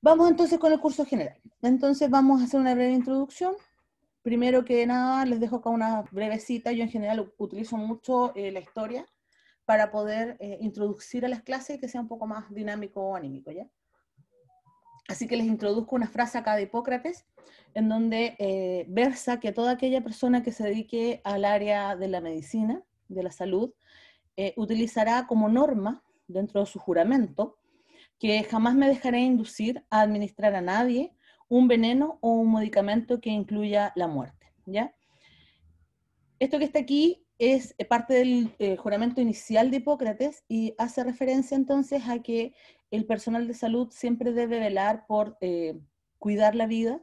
Vamos entonces con el curso general. Entonces vamos a hacer una breve introducción. Primero que nada, les dejo acá una breve cita. Yo en general utilizo mucho eh, la historia para poder eh, introducir a las clases y que sea un poco más dinámico o anímico, ¿ya? Así que les introduzco una frase acá de Hipócrates, en donde eh, versa que toda aquella persona que se dedique al área de la medicina, de la salud, eh, utilizará como norma dentro de su juramento que jamás me dejaré inducir a administrar a nadie un veneno o un medicamento que incluya la muerte. ¿ya? Esto que está aquí es parte del eh, juramento inicial de Hipócrates y hace referencia entonces a que el personal de salud siempre debe velar por eh, cuidar la vida,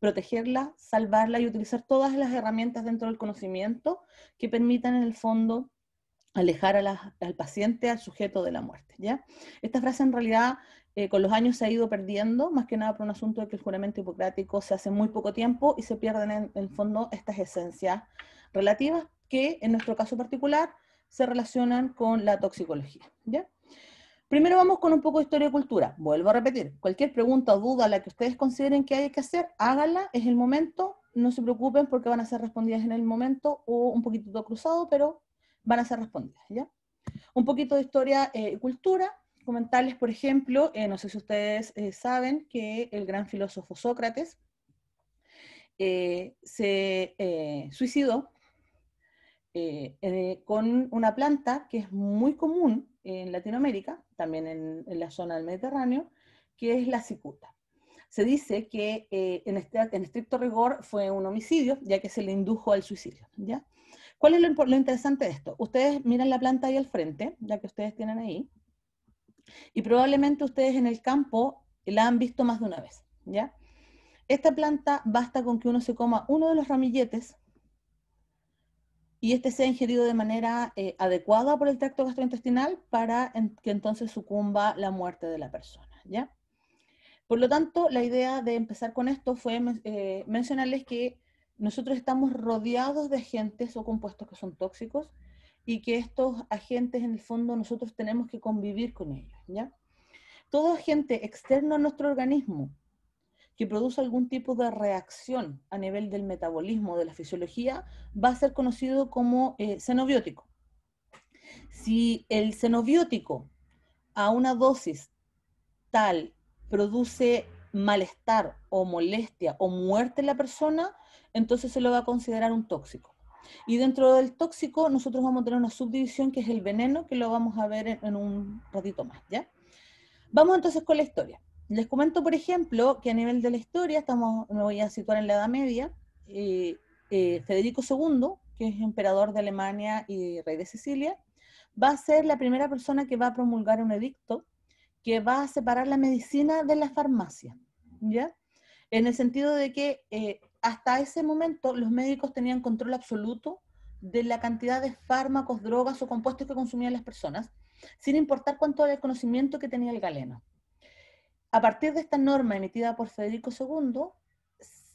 protegerla, salvarla y utilizar todas las herramientas dentro del conocimiento que permitan en el fondo alejar al paciente, al sujeto de la muerte. ¿ya? Esta frase en realidad eh, con los años se ha ido perdiendo, más que nada por un asunto de que el juramento hipocrático se hace muy poco tiempo y se pierden en, el fondo estas esencias relativas que en nuestro caso particular se relacionan con la toxicología. ¿ya? Primero vamos con un poco de historia y cultura. Vuelvo a repetir, cualquier pregunta o duda la que ustedes consideren que hay que hacer, háganla, es el momento, no se preocupen porque van a ser respondidas en el momento o un poquito cruzado, pero van a ser respondidas, ¿ya? Un poquito de historia eh, y cultura, comentarles, por ejemplo, eh, no sé si ustedes eh, saben que el gran filósofo Sócrates se suicidó con una planta que es muy común en Latinoamérica, también en, la zona del Mediterráneo, que es la cicuta. Se dice que eh, en, este, en, estricto rigor fue un homicidio, ya que se le indujo al suicidio. ¿ya? ¿Cuál es lo, lo, interesante de esto? Ustedes miran la planta ahí al frente, ya que ustedes tienen ahí, y probablemente ustedes en el campo la han visto más de una vez. ¿ya? Esta planta basta con que uno se coma uno de los ramilletes y este sea ingerido de manera eh, adecuada por el tracto gastrointestinal para que entonces sucumba la muerte de la persona, ¿ya? Por lo tanto, la idea de empezar con esto fue eh, mencionarles que nosotros estamos rodeados de agentes o compuestos que son tóxicos y que estos agentes en el fondo nosotros tenemos que convivir con ellos, ¿ya? Todo agente externo a nuestro organismo que produce algún tipo de reacción a nivel del metabolismo, de la fisiología, va a ser conocido como eh, xenobiótico. Si el xenobiótico a una dosis tal produce malestar o molestia o muerte en la persona, entonces se lo va a considerar un tóxico. Y dentro del tóxico nosotros vamos a tener una subdivisión que es el veneno, que lo vamos a ver en, un ratito más, ¿ya? Vamos entonces con la historia. Les comento, por ejemplo, que a nivel de la historia, estamos, me voy a situar en la Edad Media, eh, eh, Federico II, que es emperador de Alemania y rey de Sicilia, va a ser la primera persona que va a promulgar un edicto que va a separar la medicina de la farmacia, ¿ya? En el sentido de que eh, hasta ese momento los médicos tenían control absoluto de la cantidad de fármacos, drogas o compuestos que consumían las personas, sin importar cuánto era el conocimiento que tenía el galeno. A partir de esta norma emitida por Federico II,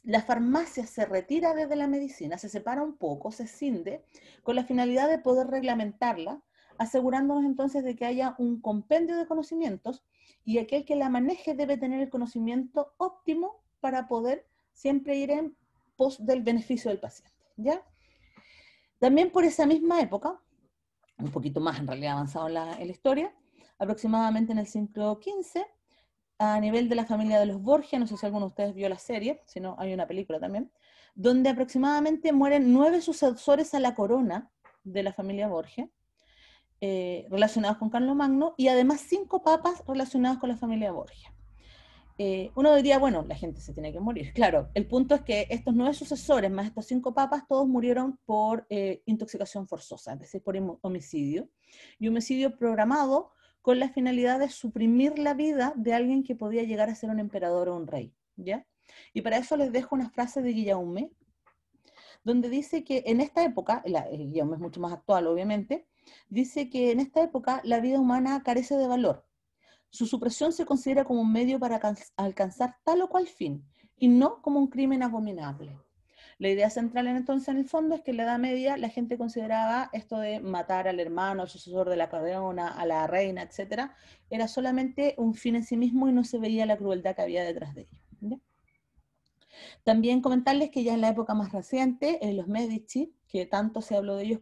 la farmacia se retira desde la medicina, se separa un poco, se cinde, con la finalidad de poder reglamentarla, asegurándonos entonces de que haya un compendio de conocimientos y aquel que la maneje debe tener el conocimiento óptimo para poder siempre ir en pos del beneficio del paciente. ¿ya? También por esa misma época, un poquito más en realidad avanzado la, en la historia, aproximadamente en el siglo XV, a nivel de la familia de los Borgia, no sé si alguno de ustedes vio la serie, si no, hay una película también, donde aproximadamente mueren nueve sucesores a la corona de la familia Borgia, eh, relacionados con Carlos Magno, y además cinco papas relacionados con la familia Borgia. Eh, uno diría, bueno, la gente se tiene que morir. Claro, el punto es que estos nueve sucesores, más estos cinco papas, todos murieron por eh, intoxicación forzosa, es decir, por homicidio, y homicidio programado con la finalidad de suprimir la vida de alguien que podía llegar a ser un emperador o un rey, ¿ya? Y para eso les dejo una frase de Guillaume, donde dice que en esta época, la, Guillaume es mucho más actual obviamente, dice que en esta época la vida humana carece de valor. Su supresión se considera como un medio para alcanzar tal o cual fin, y no como un crimen abominable. La idea central en entonces, en el fondo, es que en la Edad Media la gente consideraba esto de matar al hermano, al sucesor de la corona, a la reina, etcétera, era solamente un fin en sí mismo y no se veía la crueldad que había detrás de ello. También comentarles que ya en la época más reciente, en los Medici, que tanto se habló de ellos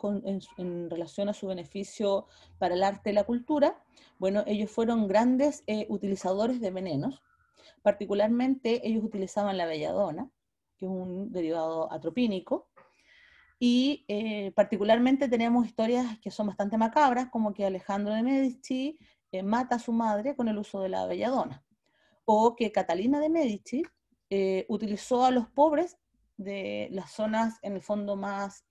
en, relación a su beneficio para el arte y la cultura, bueno, ellos fueron grandes eh, utilizadores de venenos, particularmente ellos utilizaban la belladona, que es un derivado atropínico, y eh, particularmente tenemos historias que son bastante macabras, como que Alejandro de Medici eh, mata a su madre con el uso de la belladona, o que Catalina de Medici utilizó a los pobres de las zonas en el fondo más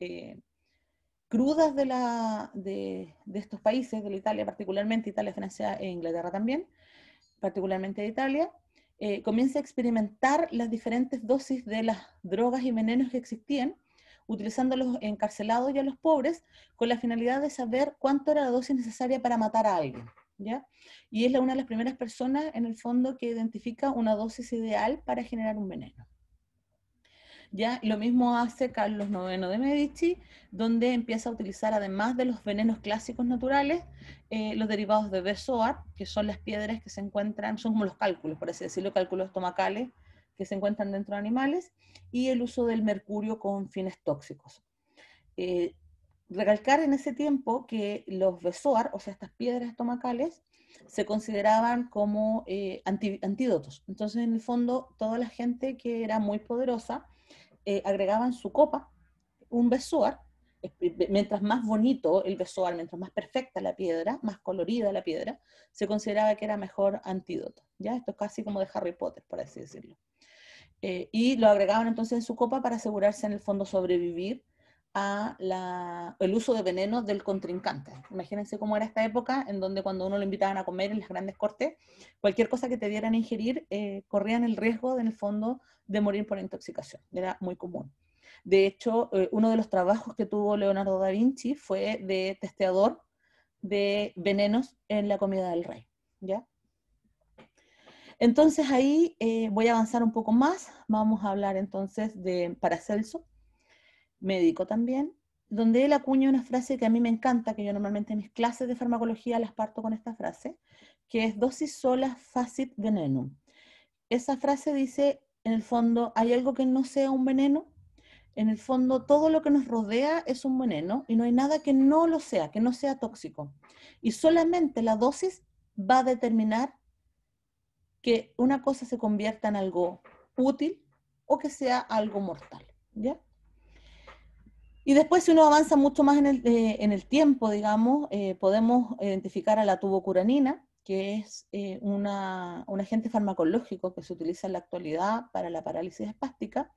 crudas de, la, de, estos países, de la Italia particularmente, Italia, Francia e Inglaterra también, particularmente de Italia, eh, comienza a experimentar las diferentes dosis de las drogas y venenos que existían, utilizando a los encarcelados y a los pobres con la finalidad de saber cuánto era la dosis necesaria para matar a alguien. ¿ya? Y es una de las primeras personas en el fondo que identifica una dosis ideal para generar un veneno. ¿Ya? Lo mismo hace Carlos IX de Medici, donde empieza a utilizar, además de los venenos clásicos naturales, eh, los derivados de Bezoar, que son las piedras que se encuentran, son como los cálculos, por así decirlo, cálculos estomacales que se encuentran dentro de animales, y el uso del mercurio con fines tóxicos. Eh, recalcar en ese tiempo que los Bezoar, o sea, estas piedras estomacales, se consideraban como eh, antídotos. Entonces, en el fondo, toda la gente que era muy poderosa eh, agregaba en su copa un besoar, mientras más bonito el besoar, mientras más perfecta la piedra, más colorida la piedra, se consideraba que era mejor antídoto. ¿ya? Esto es casi como de Harry Potter, por así decirlo. Eh, y lo agregaban entonces en su copa para asegurarse en el fondo sobrevivir a el uso de veneno del contrincante. Imagínense cómo era esta época en donde cuando uno lo invitaban a comer en las grandes cortes, cualquier cosa que te dieran a ingerir eh, corrían el riesgo en el fondo de morir por intoxicación. Era muy común. De hecho, eh, uno de los trabajos que tuvo Leonardo da Vinci fue de testeador de venenos en la comida del rey. ¿ya? Entonces ahí eh, voy a avanzar un poco más. Vamos a hablar entonces de Paracelso médico también, donde él acuña una frase que a mí me encanta, que yo normalmente en mis clases de farmacología las parto con esta frase, que es dosis sola facit venenum. Esa frase dice, en el fondo, ¿hay algo que no sea un veneno? En el fondo, todo lo que nos rodea es un veneno y no hay nada que no lo sea, que no sea tóxico. Y solamente la dosis va a determinar que una cosa se convierta en algo útil o que sea algo mortal. ¿Ya? Y después, si uno avanza mucho más en el, eh, tiempo, digamos, eh, podemos identificar a la tubocuranina, que es eh, un agente farmacológico que se utiliza en la actualidad para la parálisis espástica,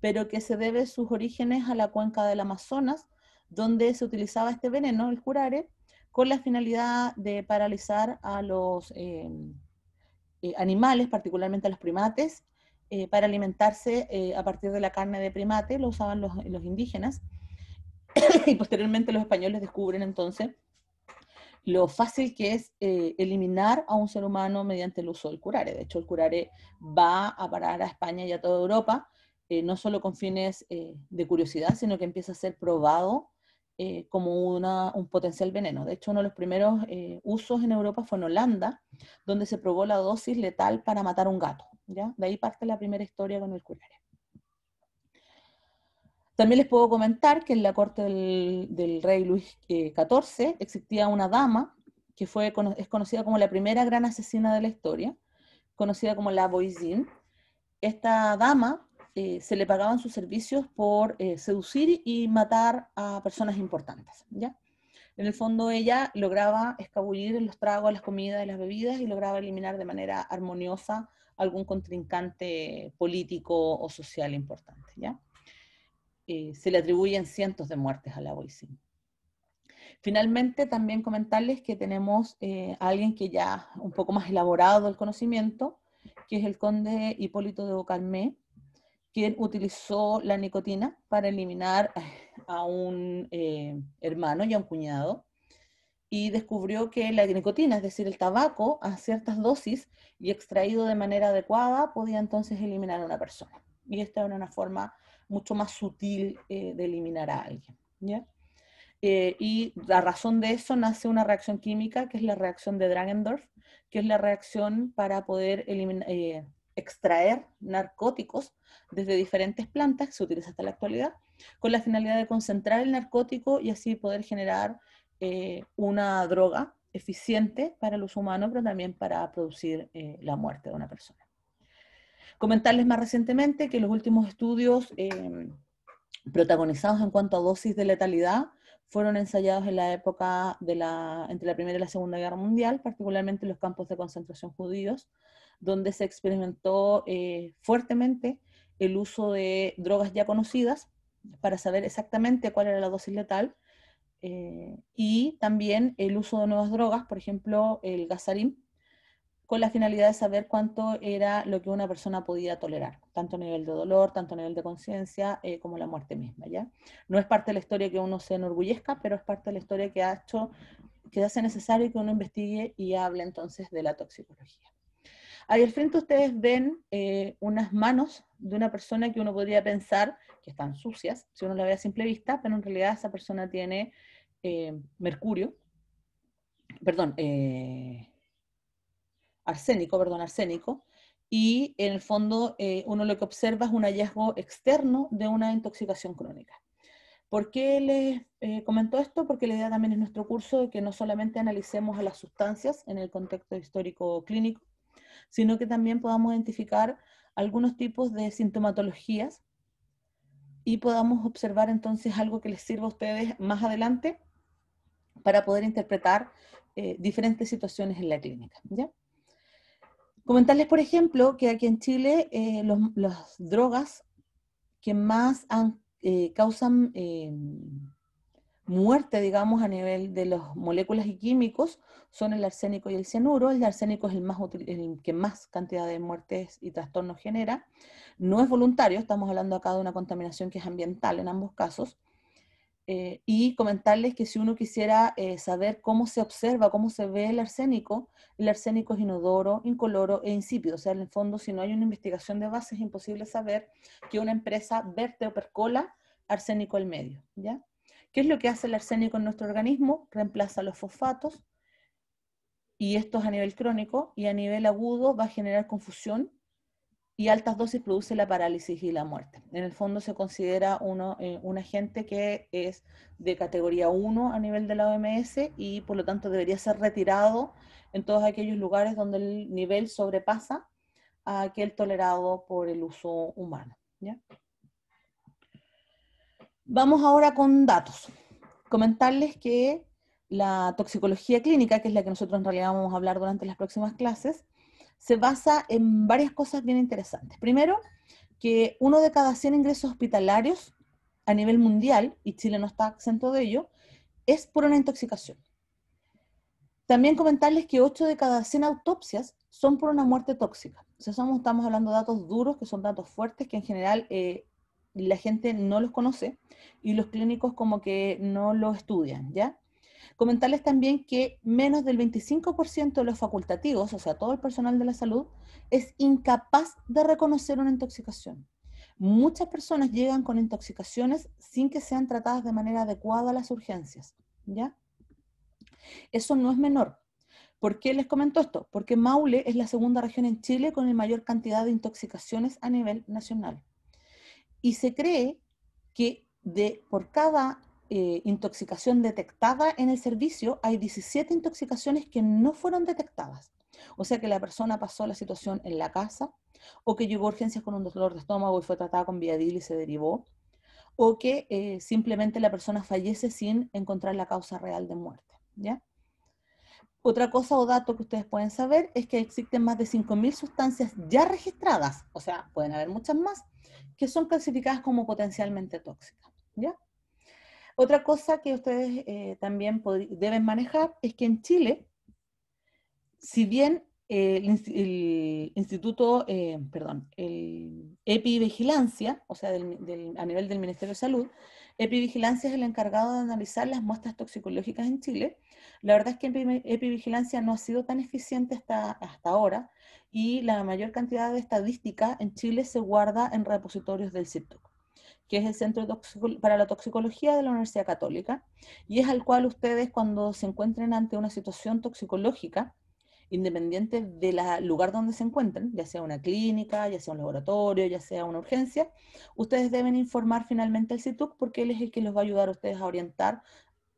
pero que se debe sus orígenes a la cuenca del Amazonas, donde se utilizaba este veneno, el curare, con la finalidad de paralizar a los animales, particularmente a los primates, para alimentarse a partir de la carne de primate, lo usaban los, los indígenas, y posteriormente los españoles descubren entonces lo fácil que es eh, eliminar a un ser humano mediante el uso del curare. De hecho, el curare va a parar a España y a toda Europa, eh, no solo con fines eh, de curiosidad, sino que empieza a ser probado como un potencial veneno. De hecho, uno de los primeros usos en Europa fue en Holanda, donde se probó la dosis letal para matar a un gato. ¿ya? De ahí parte la primera historia con el curare. También les puedo comentar que en la corte del, rey Luis XIV eh, existía una dama que fue, es conocida como la primera gran asesina de la historia, conocida como la Voisin. Esta dama eh, se le pagaban sus servicios por eh, seducir y matar a personas importantes. ¿ya? En el fondo ella lograba escabullir los tragos, las comidas y las bebidas y lograba eliminar de manera armoniosa algún contrincante político o social importante. ¿ya? Eh, se le atribuyen cientos de muertes a la Boisin. Finalmente, también comentarles que tenemos eh, a alguien que ya un poco más elaborado del conocimiento, que es el conde Hipólito de Ocalmé, quien utilizó la nicotina para eliminar a un eh, hermano y a un cuñado, y descubrió que la nicotina, es decir, el tabaco, a ciertas dosis y extraído de manera adecuada, podía entonces eliminar a una persona. Y esta era una forma mucho más sutil de eliminar a alguien. ¿ya? y la razón de eso nace una reacción química, que es la reacción de Dragendorf, que es la reacción para poder extraer narcóticos desde diferentes plantas, que se utiliza hasta la actualidad, con la finalidad de concentrar el narcótico y así poder generar una droga eficiente para el uso humano, pero también para producir eh, la muerte de una persona. Comentarles más recientemente que los últimos estudios em, protagonizados en cuanto a dosis de letalidad fueron ensayados en la época de la, entre la Primera y la Segunda Guerra Mundial, particularmente en los campos de concentración judíos, donde se experimentó eh, fuertemente el uso de drogas ya conocidas para saber exactamente cuál era la dosis letal eh, y también el uso de nuevas drogas, por ejemplo, el gasarín, con la finalidad de saber cuánto era lo que una persona podía tolerar, tanto a nivel de dolor, tanto a nivel de conciencia, eh, como la muerte misma, ¿ya? No es parte de la historia que uno se enorgullezca, pero es parte de la historia que ha hecho, que hace necesario que uno investigue y hable entonces de la toxicología. Ahí al frente ustedes ven eh, unas manos de una persona que uno podría pensar que están sucias, si uno la ve a simple vista, pero en realidad esa persona tiene eh, mercurio, perdón, eh, arsénico, perdón, arsénico, y en el fondo eh, uno lo que observa es un hallazgo externo de una intoxicación crónica. ¿Por qué les comento esto? Porque la idea también es nuestro curso de que no solamente analicemos a las sustancias en el contexto histórico clínico, sino que también podamos identificar algunos tipos de sintomatologías y podamos observar entonces algo que les sirva a ustedes más adelante para poder interpretar eh, diferentes situaciones en la clínica. ¿ya? Comentarles, por ejemplo, que aquí en Chile eh, las drogas que más eh, causan muerte, digamos, a nivel de las moléculas y químicos son el arsénico y el cianuro. El arsénico es el, más el que más cantidad de muertes y trastornos genera. No es voluntario, estamos hablando acá de una contaminación que es ambiental en ambos casos. Eh, y comentarles que si uno quisiera eh, saber cómo se observa, cómo se ve el arsénico, el arsénico es inodoro, incoloro e insípido. O sea, en el fondo, si no hay una investigación de base, es imposible saber que una empresa verte o percola arsénico al medio. ¿ya? ¿Qué es lo que hace el arsénico en nuestro organismo? Reemplaza los fosfatos, y esto es a nivel crónico, y a nivel agudo va a generar confusión y altas dosis produce la parálisis y la muerte. En el fondo se considera uno, eh, un agente que es de categoría 1 a nivel de la OMS y por lo tanto debería ser retirado en todos aquellos lugares donde el nivel sobrepasa a aquel tolerado por el uso humano. Vamos ahora con datos. Comentarles que la toxicología clínica, que es la que nosotros en realidad vamos a hablar durante las próximas clases, se basa en varias cosas bien interesantes. Primero, que uno de cada 100 ingresos hospitalarios a nivel mundial, y Chile no está exento de ello, es por una intoxicación. También comentarles que 8 de cada 100 autopsias son por una muerte tóxica. O estamos hablando de datos duros, que son datos fuertes, que en general eh, la gente no los conoce y los clínicos como que no lo estudian, ¿ya? Comentarles también que menos del 25% de los facultativos, o sea, todo el personal de la salud, es incapaz de reconocer una intoxicación. Muchas personas llegan con intoxicaciones sin que sean tratadas de manera adecuada a las urgencias, ¿ya? Eso no es menor. ¿Por qué les comento esto? Porque Maule es la segunda región en Chile con la mayor cantidad de intoxicaciones a nivel nacional. Y se cree que de por cada eh, intoxicación detectada en el servicio, hay 17 intoxicaciones que no fueron detectadas. O sea que la persona pasó la situación en la casa, o que llegó a urgencias con un dolor de estómago y fue tratada con Viadil y se derivó, o que eh, simplemente la persona fallece sin encontrar la causa real de muerte. ¿ya? Otra cosa o dato que ustedes pueden saber es que existen más de 5.000 sustancias ya registradas, o sea, pueden haber muchas más, que son clasificadas como potencialmente tóxicas. ¿ya? Otra cosa que ustedes eh, también deben manejar es que en Chile, si bien el, Instituto, eh, perdón, el EPI-Vigilancia, o sea, a nivel del Ministerio de Salud, EPI-Vigilancia es el encargado de analizar las muestras toxicológicas en Chile. La verdad es que EPI-Vigilancia no ha sido tan eficiente hasta, hasta ahora y la mayor cantidad de estadística en Chile se guarda en repositorios del CIRTUC que es el Centro para la Toxicología de la Universidad Católica, y es al cual ustedes cuando se encuentren ante una situación toxicológica, independiente del lugar donde se encuentren, ya sea una clínica, ya sea un laboratorio, ya sea una urgencia, ustedes deben informar finalmente al CITUC porque él es el que los va a ayudar a ustedes a orientar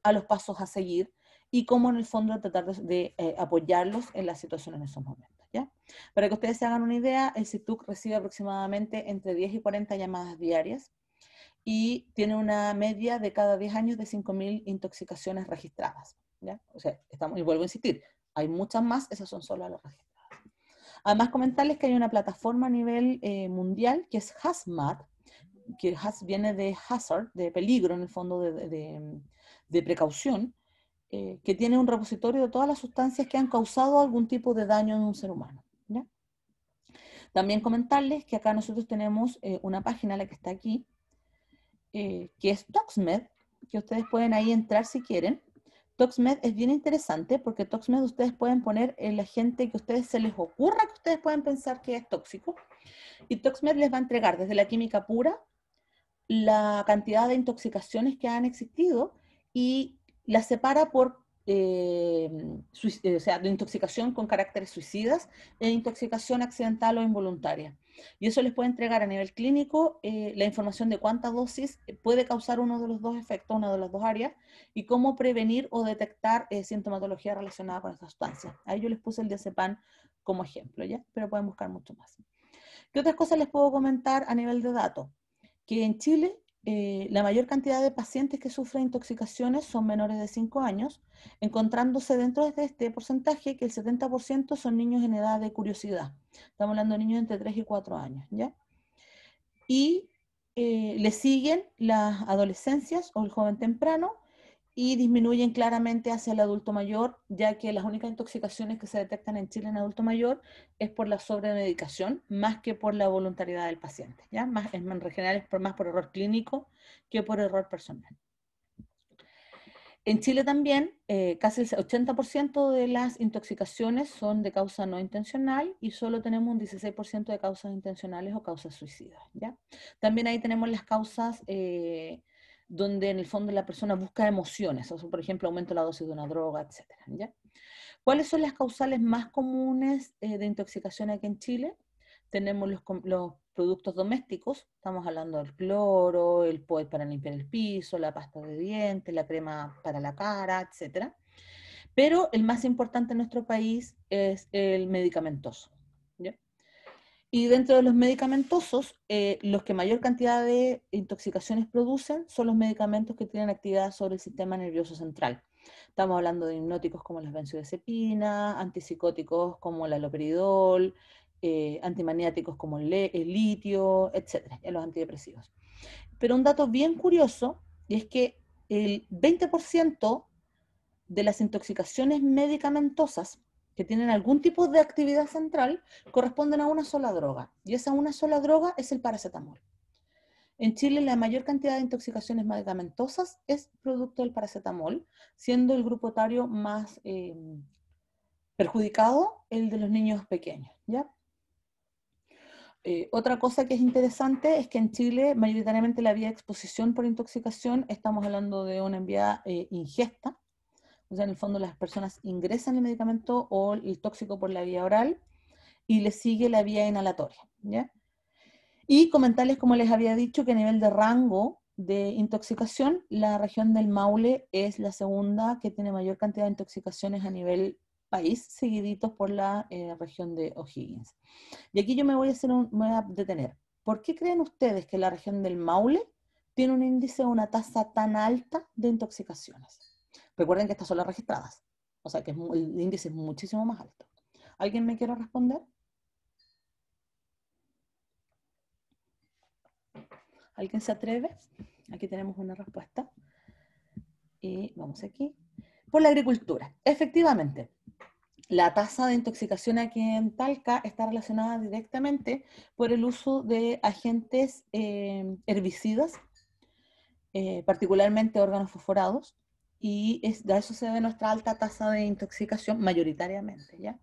a los pasos a seguir y cómo en el fondo tratar de, eh, apoyarlos en la situación en esos momentos. ¿ya? Para que ustedes se hagan una idea, el CITUC recibe aproximadamente entre 10 y 40 llamadas diarias y tiene una media de cada 10 años de 5.000 intoxicaciones registradas. ¿ya? O sea, estamos, y vuelvo a insistir, hay muchas más, esas son solo las registradas. Además, comentarles que hay una plataforma a nivel eh, mundial que es HAZMAT, que viene de hazard, de peligro en el fondo de, precaución, eh, que tiene un repositorio de todas las sustancias que han causado algún tipo de daño en un ser humano. También comentarles que acá nosotros tenemos eh, una página, la que está aquí, que es ToxMed, que ustedes pueden ahí entrar si quieren, ToxMed es bien interesante porque ToxMed ustedes pueden poner el agente que a ustedes se les ocurra que ustedes pueden pensar que es tóxico. Y ToxMed les va a entregar desde la química pura la cantidad de intoxicaciones que han existido y la separa por eh, eh, o sea, de intoxicación con caracteres suicidas e intoxicación accidental o involuntaria. Y eso les puede entregar a nivel clínico eh, la información de cuánta dosis puede causar uno de los dos efectos, una de las dos áreas, y cómo prevenir o detectar sintomatología relacionada con esta sustancia. Ahí yo les puse el diazepam como ejemplo, ¿ya? Pero pueden buscar mucho más. ¿Qué otras cosas les puedo comentar a nivel de datos? Que en Chile eh, la mayor cantidad de pacientes que sufren intoxicaciones son menores de 5 años, encontrándose dentro de este porcentaje que el 70% son niños en edad de curiosidad. Estamos hablando de niños entre 3 y 4 años, ¿ya? Y eh, le siguen las adolescencias o el joven temprano, y disminuyen claramente hacia el adulto mayor, ya que las únicas intoxicaciones que se detectan en Chile en adulto mayor es por la sobremedicación, más que por la voluntariedad del paciente, ¿ya? Más, en general es por, más por error clínico que por error personal. En Chile también, eh, casi el 80% de las intoxicaciones son de causa no intencional y solo tenemos un 16% de causas intencionales o causas suicidas. ¿ya? También ahí tenemos las causas eh, donde en el fondo la persona busca emociones, o por ejemplo, aumento la dosis de una droga, etc. ¿Cuáles son las causales más comunes eh, de intoxicación aquí en Chile? Tenemos los, productos domésticos, estamos hablando del cloro, el POE para limpiar el piso, la pasta de dientes, la crema para la cara, etc. Pero el más importante en nuestro país es el medicamentoso. Y dentro de los medicamentosos, eh, los que mayor cantidad de intoxicaciones producen son los medicamentos que tienen actividad sobre el sistema nervioso central. Estamos hablando de hipnóticos como las benzodiazepinas, antipsicóticos como el aloperidol, eh, antimaniáticos como el, litio, etcétera, los antidepresivos. Pero un dato bien curioso es que el 20% de las intoxicaciones medicamentosas que tienen algún tipo de actividad central corresponden a una sola droga. Y esa una sola droga es el paracetamol. En Chile la mayor cantidad de intoxicaciones medicamentosas es producto del paracetamol, siendo el grupo etario más eh, perjudicado el de los niños pequeños. ¿ya? Eh, otra cosa que es interesante es que en Chile mayoritariamente la vía de exposición por intoxicación, estamos hablando de una vía eh, ingesta, o sea, en el fondo las personas ingresan el medicamento o el tóxico por la vía oral y le sigue la vía inhalatoria. ¿ya? Y comentarles, como les había dicho, que a nivel de rango de intoxicación, la región del Maule es la segunda que tiene mayor cantidad de intoxicaciones a nivel país, seguiditos por la eh, región de O'Higgins. Y aquí yo me voy a, hacer un, me voy a detener. ¿Por qué creen ustedes que la región del Maule tiene un índice o una tasa tan alta de intoxicaciones? Recuerden que estas son las registradas, o sea que el índice es muchísimo más alto. ¿Alguien me quiere responder? ¿Alguien se atreve? Aquí tenemos una respuesta. Y vamos aquí. Por la agricultura. Efectivamente, la tasa de intoxicación aquí en Talca está relacionada directamente por el uso de agentes eh, herbicidas, eh, particularmente órganos fosforados, y es, a eso se debe nuestra alta tasa de intoxicación mayoritariamente, ¿ya?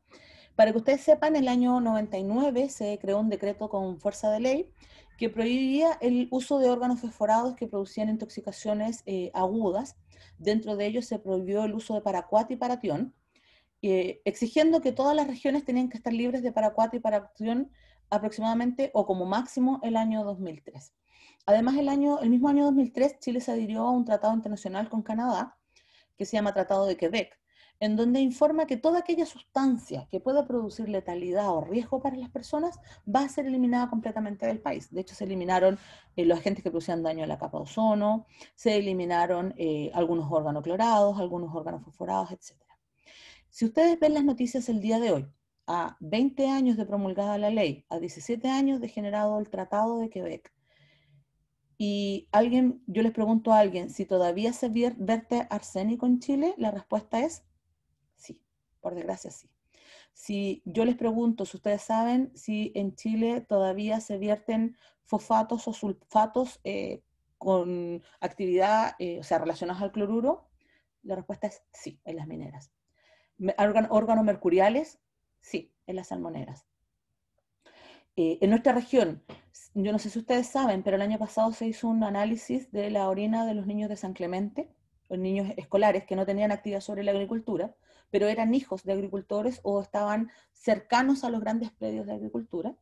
Para que ustedes sepan, en el año 99 se creó un decreto con fuerza de ley que prohibía el uso de órganos fosforados que producían intoxicaciones eh, agudas. Dentro de ellos se prohibió el uso de paracuat y paratión, eh, exigiendo que todas las regiones tenían que estar libres de paracuat y paratión aproximadamente o como máximo el año 2003. Además, el, año, el mismo año 2003, Chile se adhirió a un tratado internacional con Canadá, que se llama Tratado de Quebec, en donde informa que toda aquella sustancia que pueda producir letalidad o riesgo para las personas va a ser eliminada completamente del país. De hecho, se eliminaron eh, los agentes que producían daño a la capa de ozono, se eliminaron eh, algunos órganos clorados, algunos órganos fosforados, etc. Si ustedes ven las noticias el día de hoy, a 20 años de promulgada la ley, a 17 años de generado el Tratado de Quebec, y alguien, yo les pregunto a alguien si todavía se vierte arsénico en Chile, la respuesta es sí, por desgracia sí. Si yo les pregunto si ustedes saben si en Chile todavía se vierten fosfatos o sulfatos eh, con actividad, eh, o sea, relacionados al cloruro, la respuesta es sí, en las mineras. órganos mercuriales, sí, en las salmoneras. Eh, en nuestra región, yo no sé si ustedes saben, pero el año pasado se hizo un análisis de la orina de los niños de San Clemente, los niños escolares que no tenían actividad sobre la agricultura, pero eran hijos de agricultores o estaban cercanos a los grandes predios de agricultura.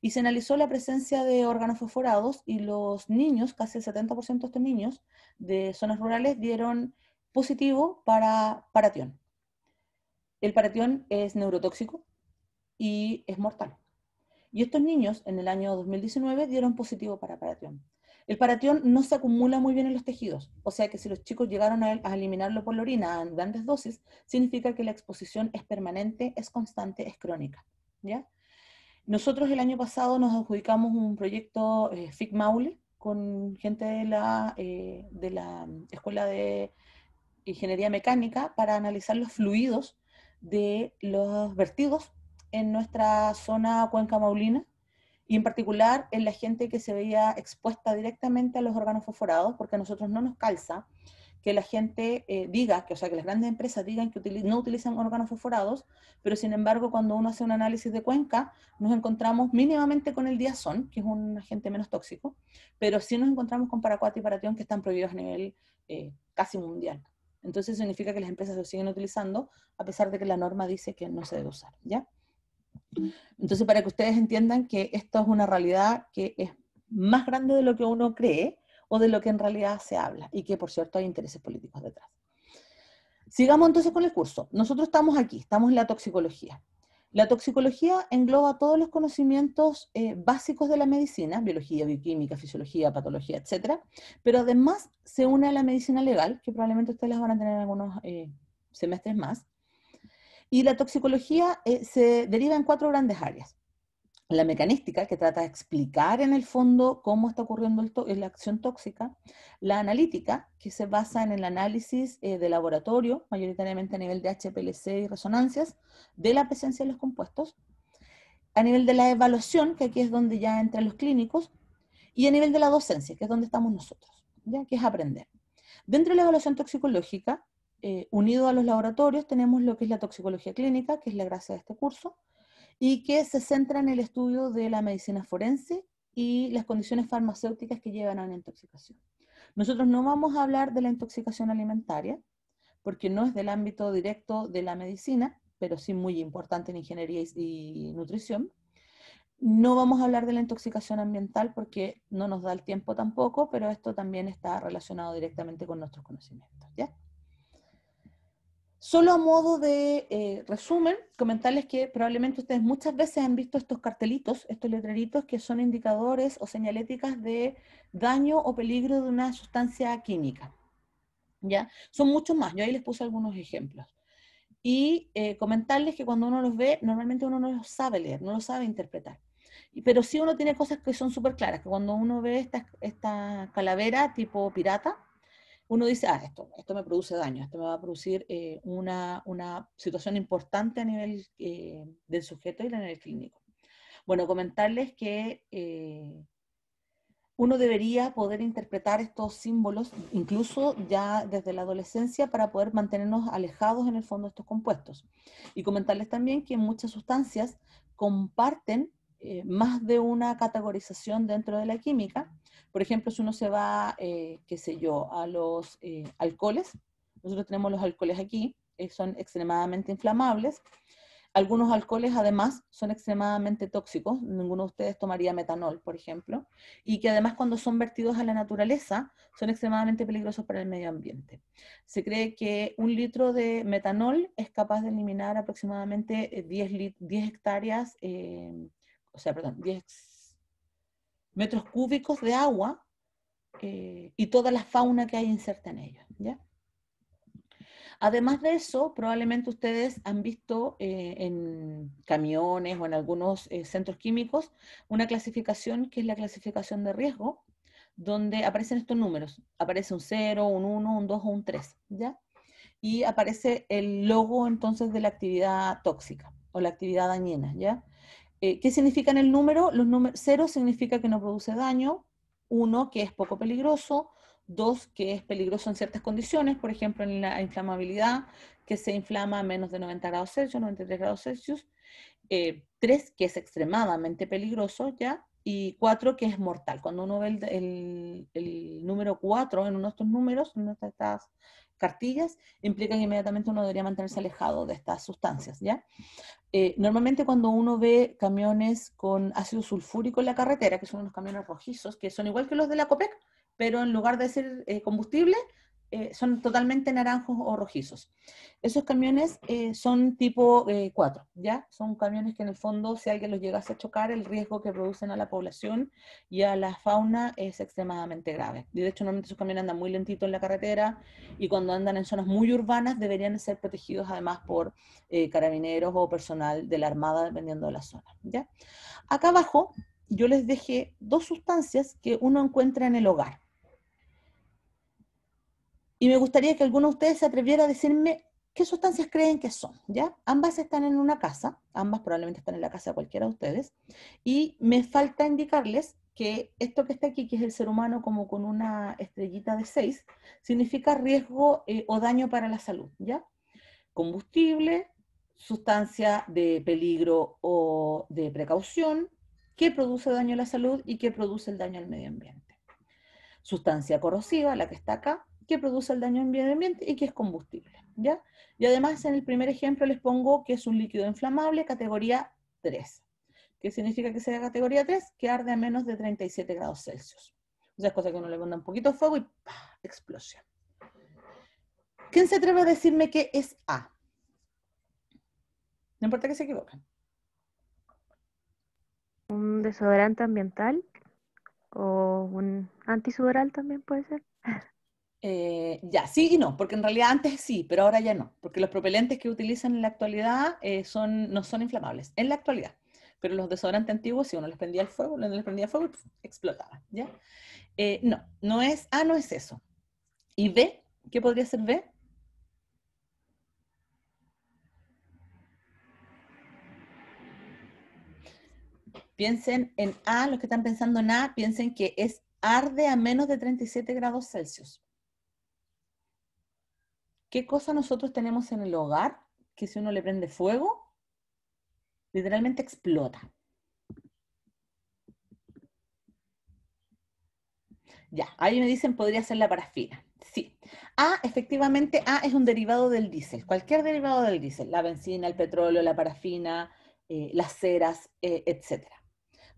Y se analizó la presencia de órganos fosforados y los niños, casi el 70% de estos niños de zonas rurales, dieron positivo para paratión. El paratión es neurotóxico y es mortal. Y estos niños en el año 2019 dieron positivo para paratión. El paratión no se acumula muy bien en los tejidos, o sea que si los chicos llegaron a, eliminarlo por la orina en grandes dosis, significa que la exposición es permanente, es constante, es crónica. ¿ya? Nosotros el año pasado nos adjudicamos un proyecto eh, FIC Maule con gente de la, eh, de la Escuela de Ingeniería Mecánica para analizar los fluidos de los vertidos en nuestra zona cuenca maulina y en particular en la gente que se veía expuesta directamente a los órganos fosforados, porque a nosotros no nos calza que la gente eh, diga, que, o sea, que las grandes empresas digan que no utilizan órganos fosforados, pero sin embargo cuando uno hace un análisis de cuenca, nos encontramos mínimamente con el diazón, que es un agente menos tóxico, pero sí nos encontramos con paracuat y paratión que están prohibidos a nivel eh, casi mundial. Entonces significa que las empresas lo siguen utilizando, a pesar de que la norma dice que no se debe usar, ¿ya? Entonces, para que ustedes entiendan que esto es una realidad que es más grande de lo que uno cree o de lo que en realidad se habla y que, por cierto, hay intereses políticos detrás. Sigamos entonces con el curso. Nosotros estamos aquí, estamos en la toxicología. La toxicología engloba todos los conocimientos eh, básicos de la medicina, biología, bioquímica, fisiología, patología, etc. Pero además se une a la medicina legal, que probablemente ustedes las van a tener algunos eh, semestres más, y la toxicología eh, se deriva en cuatro grandes áreas. La mecanística, que trata de explicar en el fondo cómo está ocurriendo la acción tóxica. La analítica, que se basa en el análisis eh, de laboratorio, mayoritariamente a nivel de HPLC y resonancias, de la presencia de los compuestos. A nivel de la evaluación, que aquí es donde ya entran los clínicos. Y a nivel de la docencia, que es donde estamos nosotros, ¿ya? que es aprender. Dentro de la evaluación toxicológica, eh, unido a los laboratorios tenemos lo que es la toxicología clínica, que es la gracia de este curso, y que se centra en el estudio de la medicina forense y las condiciones farmacéuticas que llevan a una intoxicación. Nosotros no vamos a hablar de la intoxicación alimentaria, porque no es del ámbito directo de la medicina, pero sí muy importante en ingeniería y nutrición. No vamos a hablar de la intoxicación ambiental porque no nos da el tiempo tampoco, pero esto también está relacionado directamente con nuestros conocimientos. ¿ya? Solo a modo de eh, resumen, comentarles que probablemente ustedes muchas veces han visto estos cartelitos, estos letreritos que son indicadores o señaléticas de daño o peligro de una sustancia química. ¿Ya? Son muchos más, yo ahí les puse algunos ejemplos. Y eh, comentarles que cuando uno los ve, normalmente uno no los sabe leer, no los sabe interpretar. Pero sí uno tiene cosas que son súper claras, que cuando uno ve esta, esta calavera tipo pirata, uno dice, ah, esto, esto me produce daño, esto me va a producir eh, una, situación importante a nivel eh, del sujeto y a nivel clínico. Bueno, comentarles que eh, uno debería poder interpretar estos símbolos incluso ya desde la adolescencia para poder mantenernos alejados en el fondo de estos compuestos. Y comentarles también que muchas sustancias comparten eh, más de una categorización dentro de la química. Por ejemplo, si uno se va, eh, qué sé yo, a los eh, alcoholes, nosotros tenemos los alcoholes aquí, son extremadamente inflamables, algunos alcoholes, además, son extremadamente tóxicos. Ninguno de ustedes tomaría metanol, por ejemplo. Y que además, cuando son vertidos a la naturaleza, son extremadamente peligrosos para el medio ambiente. Se cree que un litro de metanol es capaz de eliminar aproximadamente 10, eh, 10 hectáreas, eh, o sea, perdón, 10 metros cúbicos de agua eh, y toda la fauna que hay inserta en ellos. ¿ya? Además de eso, probablemente ustedes han visto eh, en camiones o en algunos eh, centros químicos una clasificación que es la clasificación de riesgo, donde aparecen estos números. Aparece un 0, un 1, un 2 o un 3, ¿ya? Y aparece el logo entonces de la actividad tóxica o la actividad dañina, ¿ya? Eh, ¿Qué significan el número? Los números 0 significa que no produce daño, 1 que es poco peligroso, Dos, que es peligroso en ciertas condiciones, por ejemplo, en la inflamabilidad, que se inflama a menos de 90 grados Celsius, 93 grados Celsius. Eh, tres, que es extremadamente peligroso, ¿ya? Y cuatro, que es mortal. Cuando uno ve el, número cuatro en uno de estos números, en una de estas cartillas, implica que inmediatamente uno debería mantenerse alejado de estas sustancias, ¿ya? Eh, normalmente cuando uno ve camiones con ácido sulfúrico en la carretera, que son unos camiones rojizos, que son igual que los de la COPEC, pero en lugar de ser eh, combustible, eh, son totalmente naranjos o rojizos. Esos camiones eh, son tipo 4, ¿ya? Son camiones que en el fondo, si alguien los llegase a chocar, el riesgo que producen a la población y a la fauna es extremadamente grave. Y de hecho, normalmente esos camiones andan muy lentitos en la carretera y cuando andan en zonas muy urbanas deberían ser protegidos además por carabineros o personal de la Armada, dependiendo de la zona, ¿ya? Acá abajo yo les dejé dos sustancias que uno encuentra en el hogar. Y me gustaría que alguno de ustedes se atreviera a decirme qué sustancias creen que son, ¿ya? Ambas están en una casa, ambas probablemente están en la casa de cualquiera de ustedes, y me falta indicarles que esto que está aquí, que es el ser humano como con una estrellita de 6, significa riesgo eh, o daño para la salud, ¿ya? Combustible, sustancia de peligro o de precaución, que produce daño a la salud y que produce el daño al medio ambiente. Sustancia corrosiva, la que está acá, que produce el daño al medio ambiente y que es combustible, ¿ya? Y además en el primer ejemplo les pongo que es un líquido inflamable categoría 3. ¿Qué significa que sea categoría 3? Que arde a menos de 37 grados Celsius. O sea, es cosa que uno le pone un poquito de fuego y ¡pah! explosión. ¿Quién se atreve a decirme que es A? No importa que se equivoquen. Un desodorante ambiental o un antisudoral también puede ser. Eh, ya, sí y no, porque en realidad antes sí, pero ahora ya no, porque los propelentes que utilizan en la actualidad eh, no son inflamables, en la actualidad. Pero los desodorantes antiguos, si uno les prendía el fuego, uno les prendía el fuego, explotaba, ¿ya? Eh, no, no es, A no es eso. ¿Y B? ¿Qué podría ser B? Piensen en A, los que están pensando en A, piensen que es arde a menos de 37 grados Celsius. ¿Qué cosa nosotros tenemos en el hogar que si uno le prende fuego, literalmente explota? Ya, ahí me dicen podría ser la parafina. Sí. A, efectivamente, A es un derivado del diésel. Cualquier derivado del diésel. La benzina, el petróleo, la parafina, eh, las ceras, eh, etc.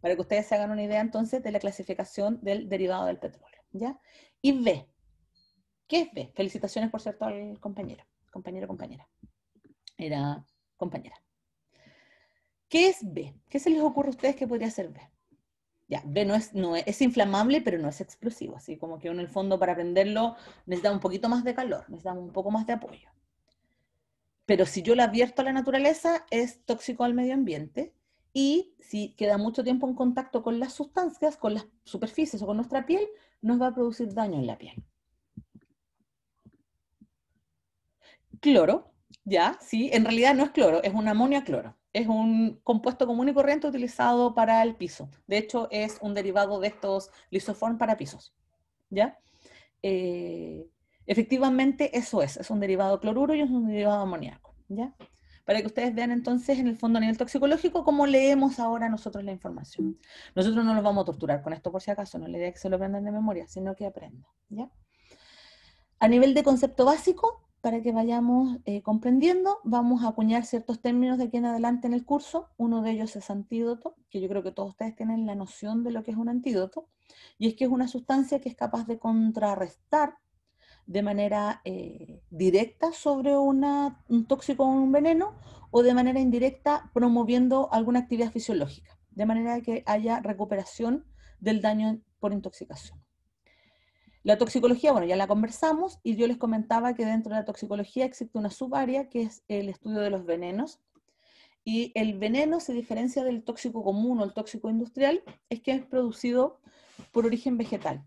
Para que ustedes se hagan una idea entonces de la clasificación del derivado del petróleo. ¿ya? Y B, ¿Qué es B? Felicitaciones, por cierto, al compañero. Compañero, compañera. Era compañera. ¿Qué es B? ¿Qué se les ocurre a ustedes que podría ser B? Ya, B no es, no es, inflamable, pero no es explosivo. Así como que en el fondo para prenderlo necesita un poquito más de calor, necesita un poco más de apoyo. Pero si yo lo advierto a la naturaleza, es tóxico al medio ambiente. Y si queda mucho tiempo en contacto con las sustancias, con las superficies o con nuestra piel, nos va a producir daño en la piel. Cloro, ¿ya? Sí, en realidad no es cloro, es un amonio cloro. es un compuesto común y corriente utilizado para el piso. De hecho, es un derivado de estos lisoform para pisos. ¿Ya? Eh, efectivamente, eso es. Es un derivado cloruro y es un derivado amoníaco. ¿Ya? Para que ustedes vean entonces en el fondo a nivel toxicológico cómo leemos ahora nosotros la información. Nosotros no nos vamos a torturar con esto por si acaso, no le idea que se lo aprendan de memoria, sino que aprendan. ¿Ya? A nivel de concepto básico, para que vayamos eh, comprendiendo, vamos a acuñar ciertos términos de aquí en adelante en el curso. Uno de ellos es antídoto, que yo creo que todos ustedes tienen la noción de lo que es un antídoto, y es que es una sustancia que es capaz de contrarrestar de manera eh, directa sobre un tóxico o un veneno, o de manera indirecta promoviendo alguna actividad fisiológica, de manera que haya recuperación del daño por intoxicación. La toxicología, bueno, ya la conversamos y yo les comentaba que dentro de la toxicología existe una subárea que es el estudio de los venenos. Y el veneno se diferencia del tóxico común o el tóxico industrial, es que es producido por origen vegetal.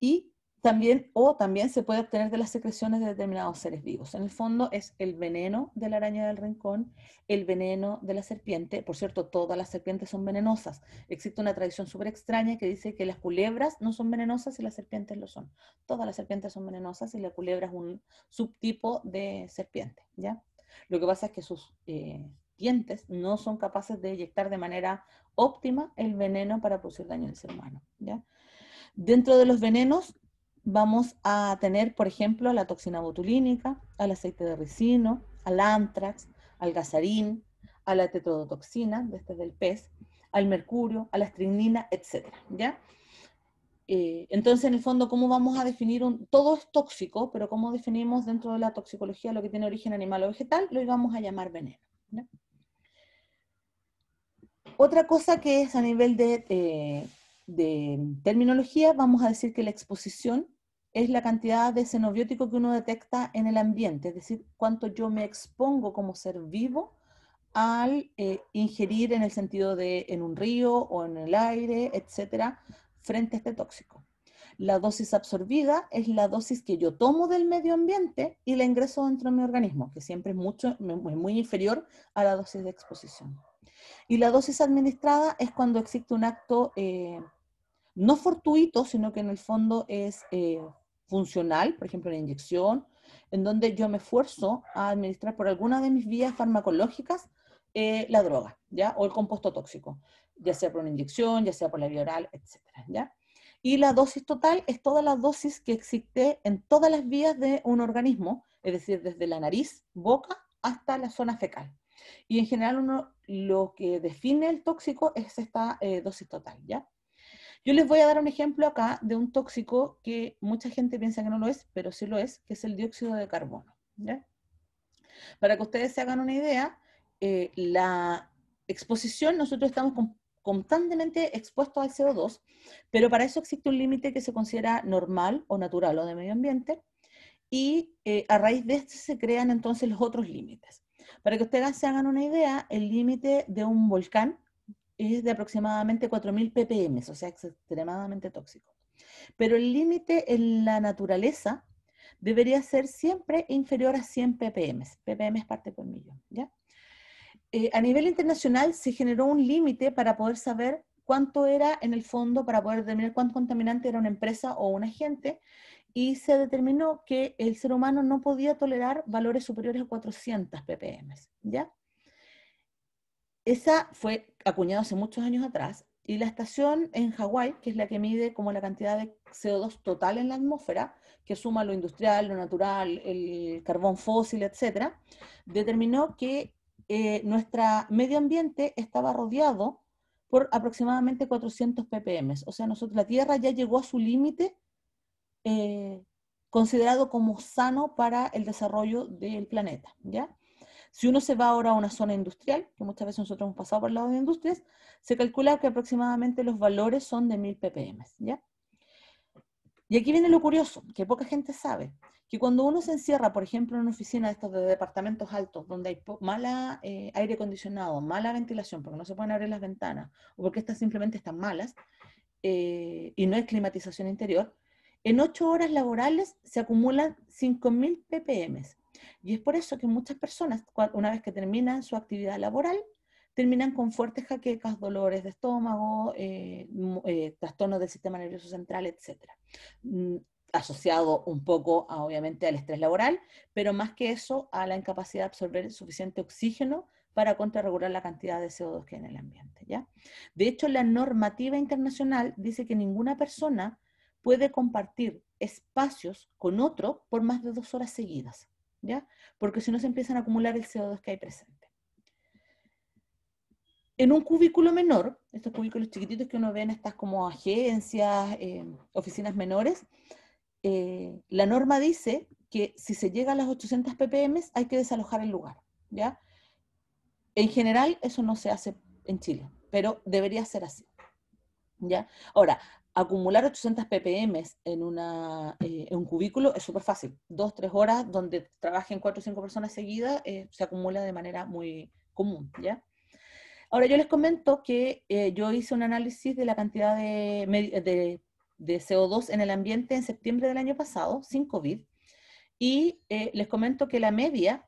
Y también, o también se puede obtener de las secreciones de determinados seres vivos. En el fondo es el veneno de la araña del rincón, el veneno de la serpiente. Por cierto, todas las serpientes son venenosas. Existe una tradición súper extraña que dice que las culebras no son venenosas y las serpientes lo son. Todas las serpientes son venenosas y la culebra es un subtipo de serpiente. ¿ya? Lo que pasa es que sus eh, dientes no son capaces de eyectar de manera óptima el veneno para producir daño al ser humano. ¿ya? Dentro de los venenos vamos a tener, por ejemplo, la toxina botulínica, al aceite de ricino, al antrax, al gasarín, a la tetrodotoxina, desde el pez, al mercurio, a la estricnina, etc. ¿ya? Eh, entonces, en el fondo, ¿cómo vamos a definir un... Todo es tóxico, pero ¿cómo definimos dentro de la toxicología lo que tiene origen animal o vegetal? Lo vamos a llamar veneno. Otra cosa que es a nivel de eh, de terminología, vamos a decir que la exposición es la cantidad de xenobiótico que uno detecta en el ambiente, es decir, cuánto yo me expongo como ser vivo al eh, ingerir en el sentido de en un río o en el aire, etcétera, frente a este tóxico. La dosis absorbida es la dosis que yo tomo del medio ambiente y la ingreso dentro de mi organismo, que siempre es mucho, muy inferior a la dosis de exposición. Y la dosis administrada es cuando existe un acto eh, no fortuito, sino que en el fondo es eh, funcional, por ejemplo, la inyección, en donde yo me esfuerzo a administrar por alguna de mis vías farmacológicas eh, la droga, ¿ya? O el compuesto tóxico, ya sea por una inyección, ya sea por la vía oral, etcétera. Y la dosis total es toda la dosis que existe en todas las vías de un organismo, es decir, desde la nariz, boca, hasta la zona fecal. Y en general uno lo que define el tóxico es esta eh, dosis total, ¿ya? Yo les voy a dar un ejemplo acá de un tóxico que mucha gente piensa que no lo es, pero sí lo es, que es el dióxido de carbono. Para que ustedes se hagan una idea, eh, la exposición, nosotros estamos constantemente expuestos al CO2, pero para eso existe un límite que se considera normal o natural o de medio ambiente, y eh, a raíz de este se crean entonces los otros límites. Para que ustedes se hagan una idea, el límite de un volcán es de aproximadamente 4.000 ppm, o sea, extremadamente tóxico. Pero el límite en la naturaleza debería ser siempre inferior a 100 ppm. ppm es parte por millón, ¿ya? Eh, a nivel internacional se generó un límite para poder saber cuánto era en el fondo, para poder determinar cuánto contaminante era una empresa o un agente, y se determinó que el ser humano no podía tolerar valores superiores a 400 ppm, ¿ya? Esa fue acuñada hace muchos años atrás, y la estación en Hawái, que es la que mide como la cantidad de CO2 total en la atmósfera, que suma lo industrial, lo natural, el carbón fósil, etcétera, determinó que eh, nuestro medio ambiente estaba rodeado por aproximadamente 400 ppm. O sea, nosotros, la Tierra ya llegó a su límite eh, considerado como sano para el desarrollo del planeta, ¿ya? Si uno se va ahora a una zona industrial, que muchas veces nosotros hemos pasado por el lado de industrias, se calcula que aproximadamente los valores son de 1000 ppm, ¿ya? Y aquí viene lo curioso, que poca gente sabe, que cuando uno se encierra, por ejemplo, en una oficina de estos de departamentos altos, donde hay mala eh, aire acondicionado, mala ventilación, porque no se pueden abrir las ventanas, o porque estas simplemente están malas, eh, y no hay climatización interior, en ocho horas laborales se acumulan 5.000 ppm. Y es por eso que muchas personas, una vez que terminan su actividad laboral, terminan con fuertes jaquecas, dolores de estómago, eh, eh, trastornos del sistema nervioso central, etc. Mm, asociado un poco, obviamente, al estrés laboral, pero más que eso, a la incapacidad de absorber suficiente oxígeno para contrarregular la cantidad de CO2 que hay en el ambiente. ¿ya? De hecho, la normativa internacional dice que ninguna persona puede compartir espacios con otro por más de dos horas seguidas, ¿ya? porque si no se empiezan a acumular el CO2 que hay presente. En un cubículo menor, estos cubículos chiquititos que uno ve en estas como agencias, eh, oficinas menores, eh, la norma dice que si se llega a las 800 ppm hay que desalojar el lugar, ¿ya? En general, eso no se hace en Chile, pero debería ser así. ¿ya? Ahora, acumular 800 ppm en, una, eh, en un cubículo es súper fácil. Dos, tres horas donde trabajen cuatro o cinco personas seguidas eh, se acumula de manera muy común. ¿ya? Ahora, yo les comento que eh, yo hice un análisis de la cantidad de, de, de, CO2 en el ambiente en septiembre del año pasado, sin COVID, y les comento que la media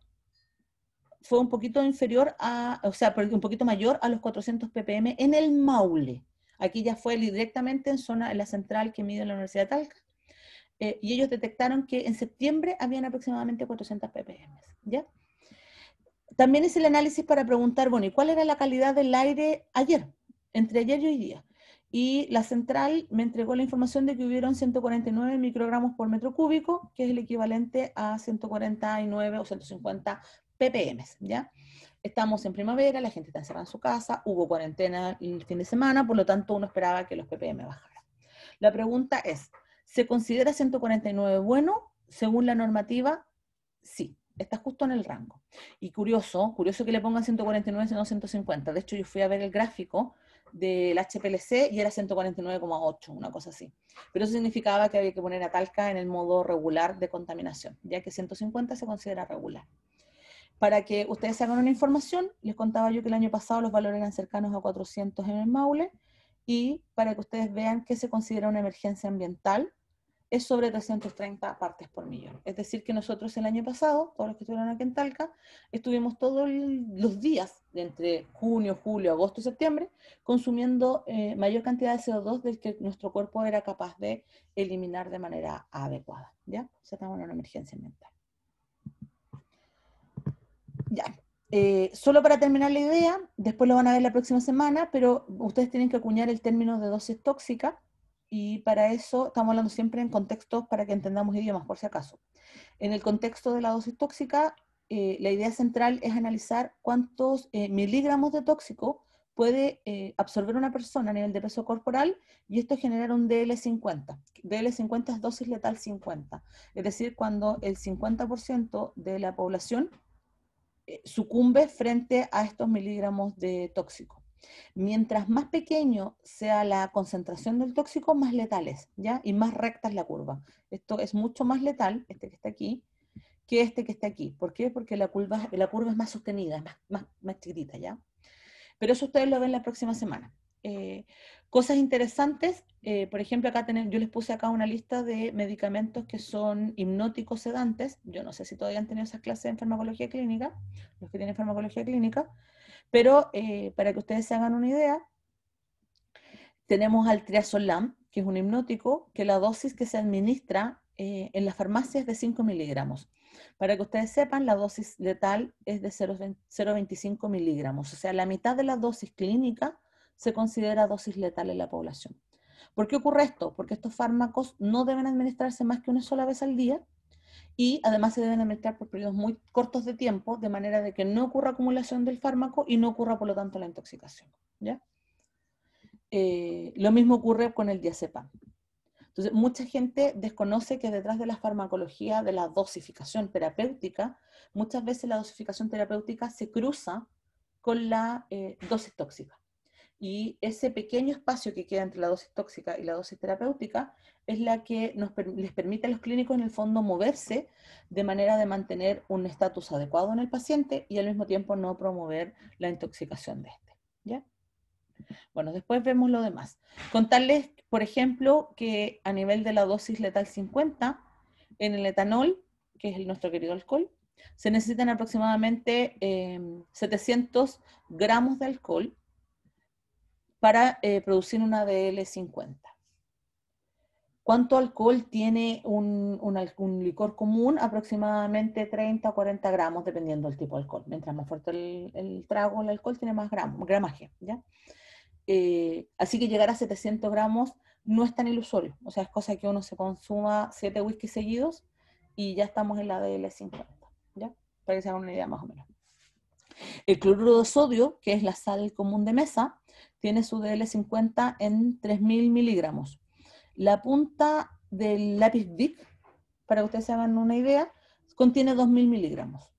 fue un poquito inferior a, o sea, un poquito mayor a los 400 ppm en el Maule. Aquí ya fue directamente en zona, en la central que mide la Universidad de Talca. Eh, y ellos detectaron que en septiembre habían aproximadamente 400 ppm. ¿ya? También hice el análisis para preguntar, bueno, ¿y cuál era la calidad del aire ayer, entre ayer y hoy día? Y la central me entregó la información de que hubieron 149 microgramos por metro cúbico, que es el equivalente a 149 o 150 ppm, ¿ya? Estamos en primavera, la gente está encerrada en su casa, hubo cuarentena el fin de semana, por lo tanto uno esperaba que los ppm bajaran. La pregunta es, ¿se considera 149 bueno? Según la normativa, sí, está justo en el rango. Y curioso, curioso que le pongan 149 no 150. De hecho, yo fui a ver el gráfico del HPLC y era 149,8, una cosa así. Pero eso significaba que había que poner a Talca en el modo regular de contaminación, ya que 150 se considera regular. Para que ustedes hagan una información, les contaba yo que el año pasado los valores eran cercanos a 400 en el Maule, y para que ustedes vean que se considera una emergencia ambiental, es sobre 330 partes por millón. Es decir, que nosotros el año pasado, todos los que estuvieron aquí en Talca, estuvimos todos los días, entre junio, julio, agosto y septiembre, consumiendo eh, mayor cantidad de CO2 del que nuestro cuerpo era capaz de eliminar de manera adecuada. ¿ya? O sea, estamos en una emergencia ambiental. Ya. Eh, solo para terminar la idea, después lo van a ver la próxima semana, pero ustedes tienen que acuñar el término de dosis tóxica y para eso estamos hablando siempre en contextos para que entendamos idiomas, por si acaso. En el contexto de la dosis tóxica, eh, la idea central es analizar cuántos eh, miligramos de tóxico puede absorber una persona a nivel de peso corporal y esto genera un DL50. DL50 es dosis letal 50, es decir, cuando el 50% de la población sucumbe frente a estos miligramos de tóxico. Mientras más pequeño sea la concentración del tóxico, más letal es, ¿ya? Y más recta es la curva. Esto es mucho más letal, este que está aquí, que este que está aquí. ¿Por qué? Porque la curva, la curva es más sostenida, es más, más, chiquitita, ¿ya? Pero eso ustedes lo ven la próxima semana. Eh, cosas interesantes, eh, por ejemplo, acá yo les puse acá una lista de medicamentos que son hipnóticos sedantes. Yo no sé si todavía han tenido esas clases en farmacología clínica, los que tienen farmacología clínica, pero eh, para que ustedes se hagan una idea, tenemos al triazolam, que es un hipnótico, que la dosis que se administra en las farmacias es de 5 miligramos. Para que ustedes sepan, la dosis letal es de 0,25 miligramos, o sea, la mitad de la dosis clínica se considera dosis letal en la población. ¿Por qué ocurre esto? Porque estos fármacos no deben administrarse más que una sola vez al día y además se deben administrar por periodos muy cortos de tiempo, de manera de que no ocurra acumulación del fármaco y no ocurra, por lo tanto, la intoxicación. ¿ya? Eh, lo mismo ocurre con el diazepam. Entonces, mucha gente desconoce que detrás de la farmacología de la dosificación terapéutica, muchas veces la dosificación terapéutica se cruza con la eh, dosis tóxica. Y ese pequeño espacio que queda entre la dosis tóxica y la dosis terapéutica es la que nos, les permite a los clínicos en el fondo moverse de manera de mantener un estatus adecuado en el paciente y al mismo tiempo no promover la intoxicación de este. ¿ya? Bueno, después vemos lo demás. Contarles, por ejemplo, que a nivel de la dosis letal 50, en el etanol, que es el, nuestro querido alcohol, se necesitan aproximadamente 700 eh, gramos de alcohol para eh, producir una DL50. ¿Cuánto alcohol tiene un, licor común? Aproximadamente 30 o 40 gramos, dependiendo del tipo de alcohol. Mientras más fuerte el, trago, el alcohol tiene más gramaje. ¿ya? Eh, así que llegar a 700 gramos no es tan ilusorio. O sea, es cosa que uno se consuma 7 whisky seguidos y ya estamos en la DL50. ¿ya? Para que se hagan una idea más o menos. El cloruro de sodio, que es la sal común de mesa, tiene su DL50 en 3.000 miligramos la punta del lápiz Bic, para que ustedes se hagan una idea, contiene 2.000 miligramos,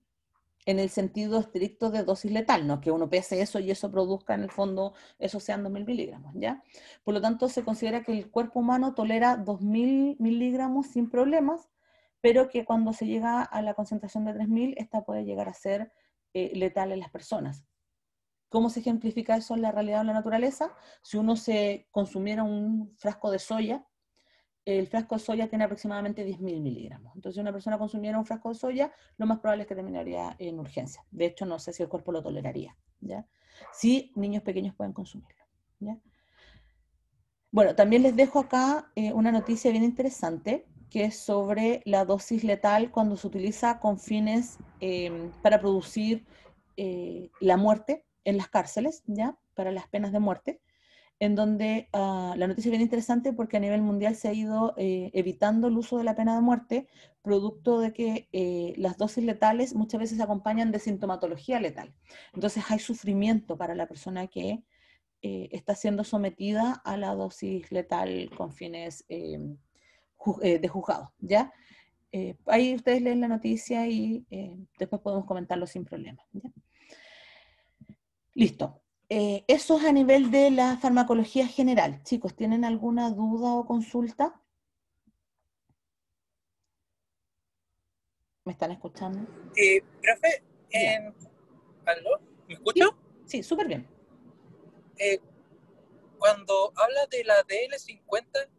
en el sentido estricto de dosis letal, no que uno pese eso y eso produzca en el fondo, eso sean 2.000 miligramos, ¿ya? Por lo tanto, se considera que el cuerpo humano tolera 2.000 miligramos sin problemas, pero que cuando se llega a la concentración de 3.000, esta puede llegar a ser eh, letal en las personas. ¿Cómo se ejemplifica eso en la realidad o en la naturaleza? Si uno se consumiera un frasco de soya, el frasco de soya tiene aproximadamente 10.000 miligramos. Entonces, si una persona consumiera un frasco de soya, lo más probable es que terminaría en urgencia. De hecho, no sé si el cuerpo lo toleraría. ¿ya? Sí, niños pequeños pueden consumirlo. Bueno, también les dejo acá eh, una noticia bien interesante, que es sobre la dosis letal cuando se utiliza con fines eh, para producir eh, la muerte en las cárceles, ¿ya? Para las penas de muerte, en donde ah, la noticia es bien interesante porque a nivel mundial se ha ido eh, evitando el uso de la pena de muerte, producto de que eh, las dosis letales muchas veces acompañan de sintomatología letal. Entonces hay sufrimiento para la persona que eh, está siendo sometida a la dosis letal con fines de juzgado, ¿ya? ahí ustedes leen la noticia y después podemos comentarlo sin problema. ¿ya? Listo. Eh, eso es a nivel de la farmacología general. Chicos, ¿tienen alguna duda o consulta? ¿Me están escuchando? Eh, profe, ¿Me escucho? Sí, súper bien. Eh, cuando habla de la DL50,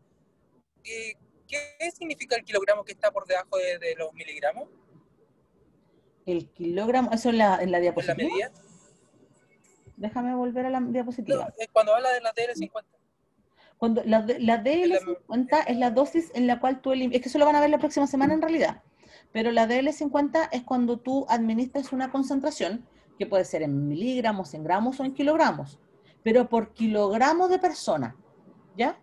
eh, ¿qué significa el kilogramo que está por debajo de, los miligramos? El kilogramo, eso en la, en la diapositiva. ¿En la medida? Déjame volver a la diapositiva. cuando habla de la DL50. Cuando la, DL50 es la dosis en la cual tú eliminas, es que eso lo van a ver la próxima semana en realidad, pero la DL50 es cuando tú administras una concentración, que puede ser en miligramos, en gramos o en kilogramos, pero por kilogramo de persona, ¿ya?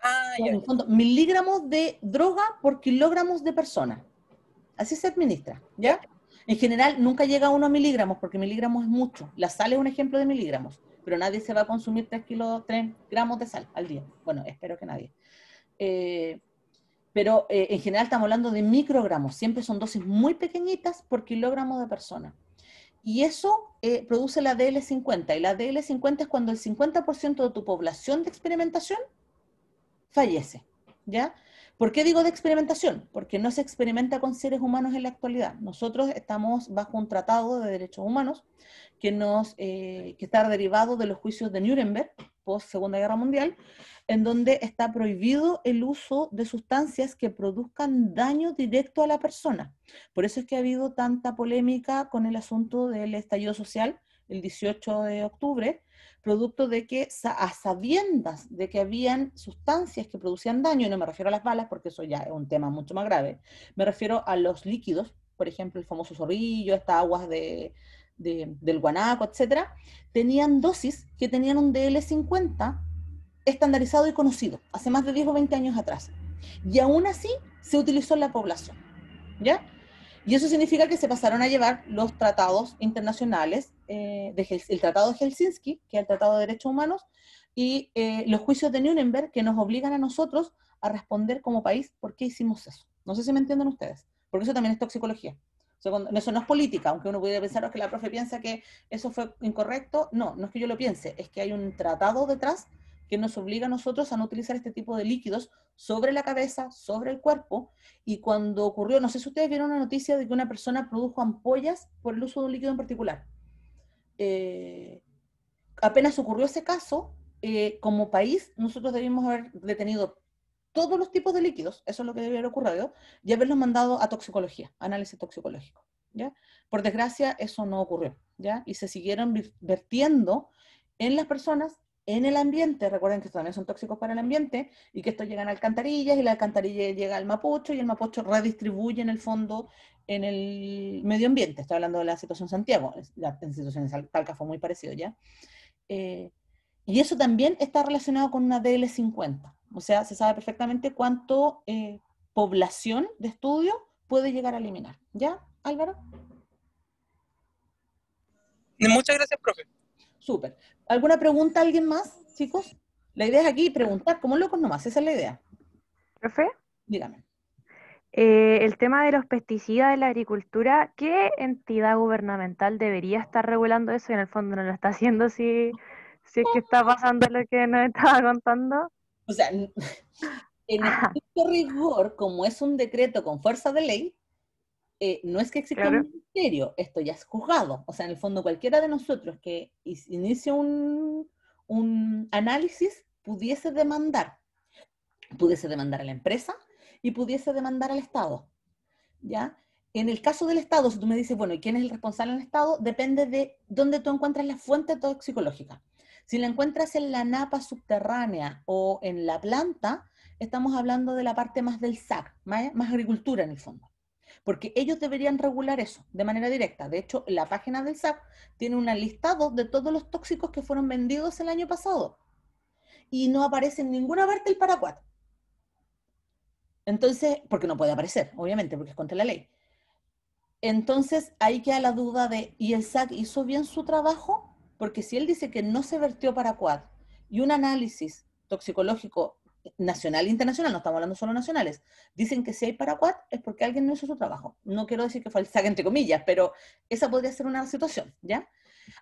Ah, ya. En fondo, miligramos de droga por kilogramos de persona. Así se administra, ¿ya? En general, nunca llega a miligramos, porque miligramos es mucho. La sal es un ejemplo de miligramos, pero nadie se va a consumir 3, kilos, 3 gramos de sal al día. Bueno, espero que nadie. Eh, pero eh, en general estamos hablando de microgramos, siempre son dosis muy pequeñitas por kilogramo de persona. Y eso eh, produce la DL50, y la DL50 es cuando el 50% de tu población de experimentación fallece, ¿ya? ¿Por qué digo de experimentación? Porque no se experimenta con seres humanos en la actualidad. Nosotros estamos bajo un tratado de derechos humanos eh, que está derivado de los juicios de Nuremberg, post Segunda Guerra Mundial, en donde está prohibido el uso de sustancias que produzcan daño directo a la persona. Por eso es que ha habido tanta polémica con el asunto del estallido social el 18 de octubre, producto de que a sabiendas de que habían sustancias que producían daño, y no me refiero a las balas porque eso ya es un tema mucho más grave, me refiero a los líquidos, por ejemplo el famoso zorrillo, estas aguas de, del guanaco, etcétera, tenían dosis que tenían un DL50 estandarizado y conocido, hace más de 10 o 20 años atrás. Y aún así se utilizó en la población. ¿Ya? Y eso significa que se pasaron a llevar los tratados internacionales, eh, el Tratado de Helsinki, que es el Tratado de Derechos Humanos, y eh, los juicios de Nuremberg, que nos obligan a nosotros a responder como país por qué hicimos eso. No sé si me entienden ustedes, porque eso también es toxicología. eso no es política, aunque uno pudiera pensar que la profe piensa que eso fue incorrecto. No, no es que yo lo piense, es que hay un tratado detrás que nos obliga a nosotros a no utilizar este tipo de líquidos sobre la cabeza, sobre el cuerpo. Y cuando ocurrió, no sé si ustedes vieron una noticia de que una persona produjo ampollas por el uso de un líquido en particular. Eh, apenas ocurrió ese caso, eh, como país, nosotros debimos haber detenido todos los tipos de líquidos, eso es lo que debe haber ocurrido, y haberlos mandado a toxicología, análisis toxicológico. ¿ya? Por desgracia, eso no ocurrió, ¿ya? Y se siguieron vertiendo en las personas, en el ambiente, recuerden que también son tóxicos para el ambiente, y que esto llega a alcantarillas, y la alcantarilla llega al mapocho, y el mapocho redistribuye en el fondo en el medio ambiente. Estoy hablando de la situación Santiago, la, situación de Talca fue muy parecido, ¿ya? Eh, y eso también está relacionado con una DL50. O sea, se sabe perfectamente cuánto eh, población de estudio puede llegar a eliminar. ¿Ya, Álvaro? Muchas gracias, profe. Súper. ¿Alguna pregunta alguien más, chicos? La idea es aquí preguntar, como locos nomás, esa es la idea. Profe. Dígame. Eh, el tema de los pesticidas en la agricultura, ¿qué entidad gubernamental debería estar regulando eso y en el fondo no lo está haciendo si si es que está pasando lo que nos estaba contando. O sea, en este rigor, como es un decreto con fuerza de ley, eh, no es que exista un ministerio, esto ya es juzgado. O sea, en el fondo cualquiera de nosotros que inicie un, un análisis pudiese demandar, pudiese demandar a la empresa y pudiese demandar al Estado. ¿Ya? En el caso del Estado, si tú me dices, bueno, ¿y quién es el responsable en el Estado? Depende de dónde tú encuentras la fuente toxicológica. Si la encuentras en la napa subterránea o en la planta, estamos hablando de la parte más del SAC, más, agricultura en el fondo. Porque ellos deberían regular eso de manera directa. De hecho, la página del SAC tiene un listado de todos los tóxicos que fueron vendidos el año pasado. Y no aparece en ninguna parte el paraquat. Entonces, porque no puede aparecer, obviamente, porque es contra la ley. Entonces, ahí queda la duda de, ¿y el SAC hizo bien su trabajo? Porque si él dice que no se vertió para Quad y un análisis toxicológico nacional e internacional, no estamos hablando solo nacionales, dicen que si hay paraquat es porque alguien no hizo su trabajo. No quiero decir que fue el SAC entre comillas, pero esa podría ser una situación, ¿ya?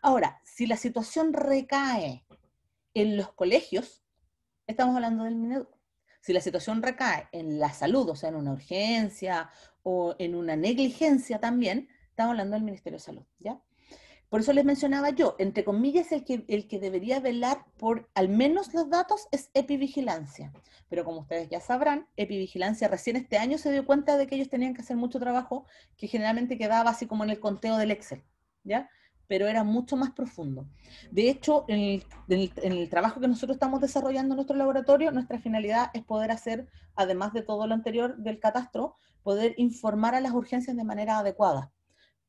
Ahora, si la situación recae en los colegios, estamos hablando del Minedu. Si la situación recae en la salud, o sea, en una urgencia o en una negligencia también, estamos hablando del Ministerio de Salud, ¿ya? Por eso les mencionaba yo, entre comillas, el que, el que debería velar por al menos los datos es epivigilancia. Pero como ustedes ya sabrán, epivigilancia recién este año se dio cuenta de que ellos tenían que hacer mucho trabajo que generalmente quedaba así como en el conteo del Excel, ¿ya? Pero era mucho más profundo. De hecho, en el, trabajo que nosotros estamos desarrollando en nuestro laboratorio, nuestra finalidad es poder hacer, además de todo lo anterior del catastro, poder informar a las urgencias de manera adecuada.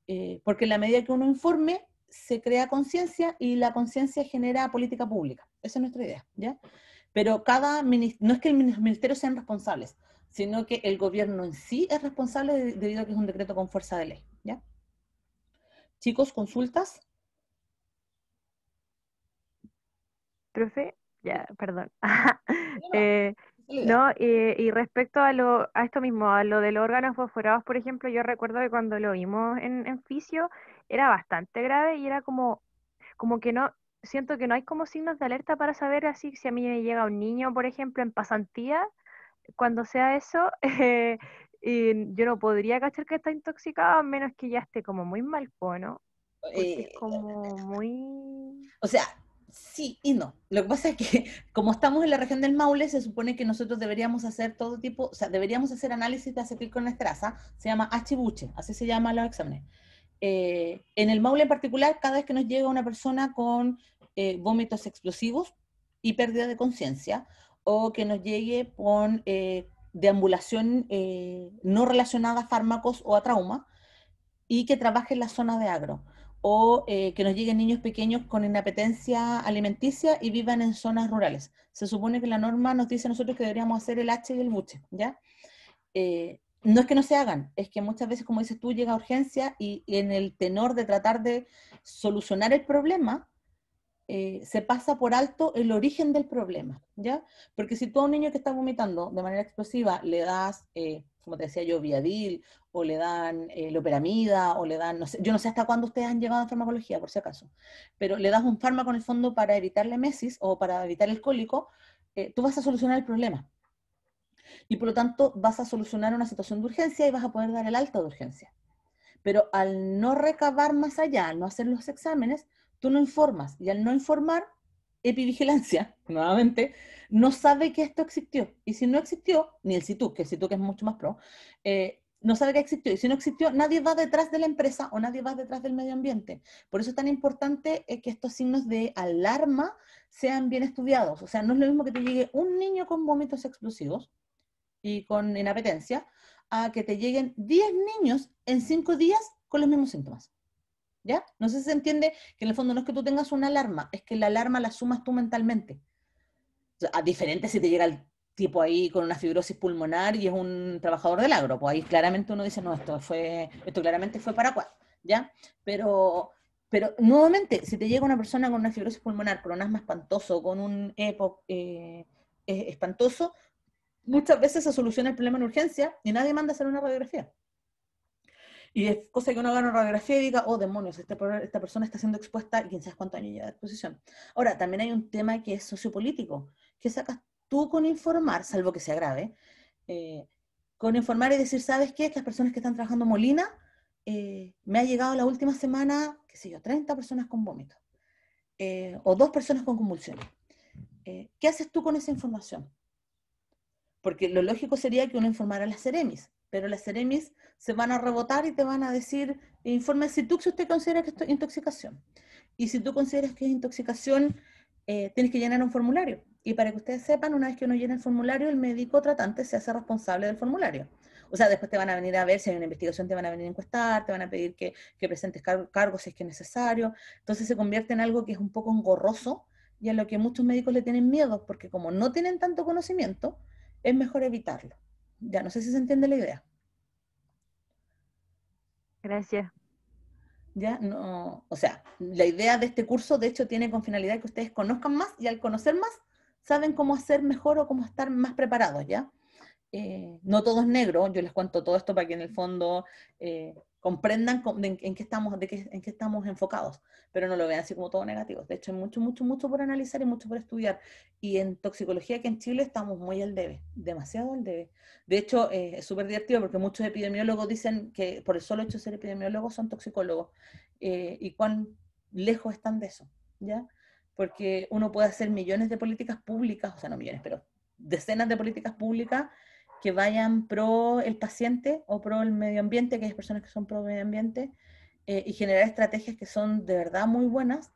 Eh, porque en la medida que uno informe, se crea conciencia y la conciencia genera política pública. Esa es nuestra idea, ¿ya? Pero cada no es que los ministerios sean responsables, sino que el gobierno en sí es responsable debido a que es un decreto con fuerza de ley, ¿ya? Chicos, consultas. Profe, ya, perdón. eh, no, y respecto a, lo, a esto mismo, a lo de los órganos fosforados, por ejemplo, yo recuerdo que cuando lo vimos en, en Fisio era bastante grave y era como, como que no, siento que no hay como signos de alerta para saber así si a mí me llega un niño, por ejemplo, en pasantía, cuando sea eso, eh, y yo no podría cachar que está intoxicado a menos que ya esté como muy mal, ¿no? es eh, como muy... O sea, sí y no. Lo que pasa es que como estamos en la región del Maule, se supone que nosotros deberíamos hacer todo tipo, o sea, deberíamos hacer análisis de acetilcolesterasa, se llama H-buche, así se llama los exámenes. Eh, en el Maule en particular, cada vez que nos llega una persona con eh, vómitos explosivos y pérdida de conciencia, o que nos llegue con eh, deambulación no relacionada a fármacos o a trauma, y que trabaje en la zona de agro o que nos lleguen niños pequeños con inapetencia alimenticia y vivan en zonas rurales. Se supone que la norma nos dice a nosotros que deberíamos hacer el H y el buche, ¿ya? No es que no se hagan, es que muchas veces, como dices tú, llega urgencia y, en el tenor de tratar de solucionar el problema, eh, se pasa por alto el origen del problema, ¿ya? Porque si tú a un niño que está vomitando de manera explosiva le das, eh, como te decía yo, Viadil, o le dan eh, loperamida, o le dan, no sé, yo no sé hasta cuándo ustedes han llegado a farmacología, por si acaso, pero le das un fármaco en el fondo para evitar la mesis o para evitar el cólico, tú vas a solucionar el problema y por lo tanto vas a solucionar una situación de urgencia y vas a poder dar el alta de urgencia. Pero al no recabar más allá, al no hacer los exámenes, tú no informas y al no informar, epivigilancia, nuevamente, no sabe que esto existió. Y si no existió, ni el SITU, que el SITU que es mucho más pro, eh, no sabe que existió. Y si no existió, nadie va detrás de la empresa o nadie va detrás del medio ambiente. Por eso es tan importante eh, que estos signos de alarma sean bien estudiados. O sea, no es lo mismo que te llegue un niño con vómitos explosivos y con inapetencia, a que te lleguen 10 niños en 5 días con los mismos síntomas. ¿Ya? No sé si se entiende que en el fondo no es que tú tengas una alarma, es que la alarma la sumas tú mentalmente. a diferente si te llega el tipo ahí con una fibrosis pulmonar y es un trabajador del agro, pues ahí claramente uno dice, no, esto fue, esto claramente fue para cuál, ¿ya? Pero, pero nuevamente, si te llega una persona con una fibrosis pulmonar, con un asma espantoso, con un EPOC eh, espantoso, muchas veces se soluciona el problema en urgencia y nadie manda a hacer una radiografía. Y es cosa que uno haga una radiografía y diga, oh demonios, este esta persona está siendo expuesta y quién sabe cuántos años lleva de exposición. Ahora, también hay un tema que es sociopolítico. ¿Qué sacas tú con informar, salvo que sea grave? Eh, con informar y decir, ¿sabes qué? Estas personas que están trabajando Molina, eh, me ha llegado la última semana, qué sé yo, 30 personas con vómitos. Eh, o dos personas con convulsiones. ¿Qué haces tú con esa información? Porque lo lógico sería que uno informara a las Ceremis, pero las Ceremis se van a rebotar y te van a decir, informe si tú si usted considera que esto es intoxicación. Y si tú consideras que es intoxicación, eh, tienes que llenar un formulario. Y para que ustedes sepan, una vez que uno llena el formulario, el médico tratante se hace responsable del formulario. O sea, después te van a venir a ver si hay una investigación, te van a venir a encuestar, te van a pedir que, que presentes cargos si es que es necesario. Entonces se convierte en algo que es un poco engorroso y a lo que muchos médicos le tienen miedo, porque como no tienen tanto conocimiento, es mejor evitarlo. Ya, no sé si se entiende la idea. Gracias. Ya, no, o sea, la idea de este curso, de hecho, tiene con finalidad que ustedes conozcan más y al conocer más, saben cómo hacer mejor o cómo estar más preparados, ¿ya? Eh, no todo es negro, yo les cuento todo esto para que en el fondo eh, comprendan en, qué estamos, de qué, en qué estamos enfocados, pero no lo vean así como todo negativo. De hecho, hay mucho, mucho, mucho por analizar y mucho por estudiar. Y en toxicología que en Chile estamos muy al debe, demasiado al debe. De hecho, eh, es súper divertido porque muchos epidemiólogos dicen que por el solo hecho de ser epidemiólogos son toxicólogos. Eh, y cuán lejos están de eso, ¿ya? Porque uno puede hacer millones de políticas públicas, o sea, no millones, pero decenas de políticas públicas que vayan pro el paciente o pro el medio ambiente, que hay personas que son pro medio ambiente, eh, y generar estrategias que son de verdad muy buenas,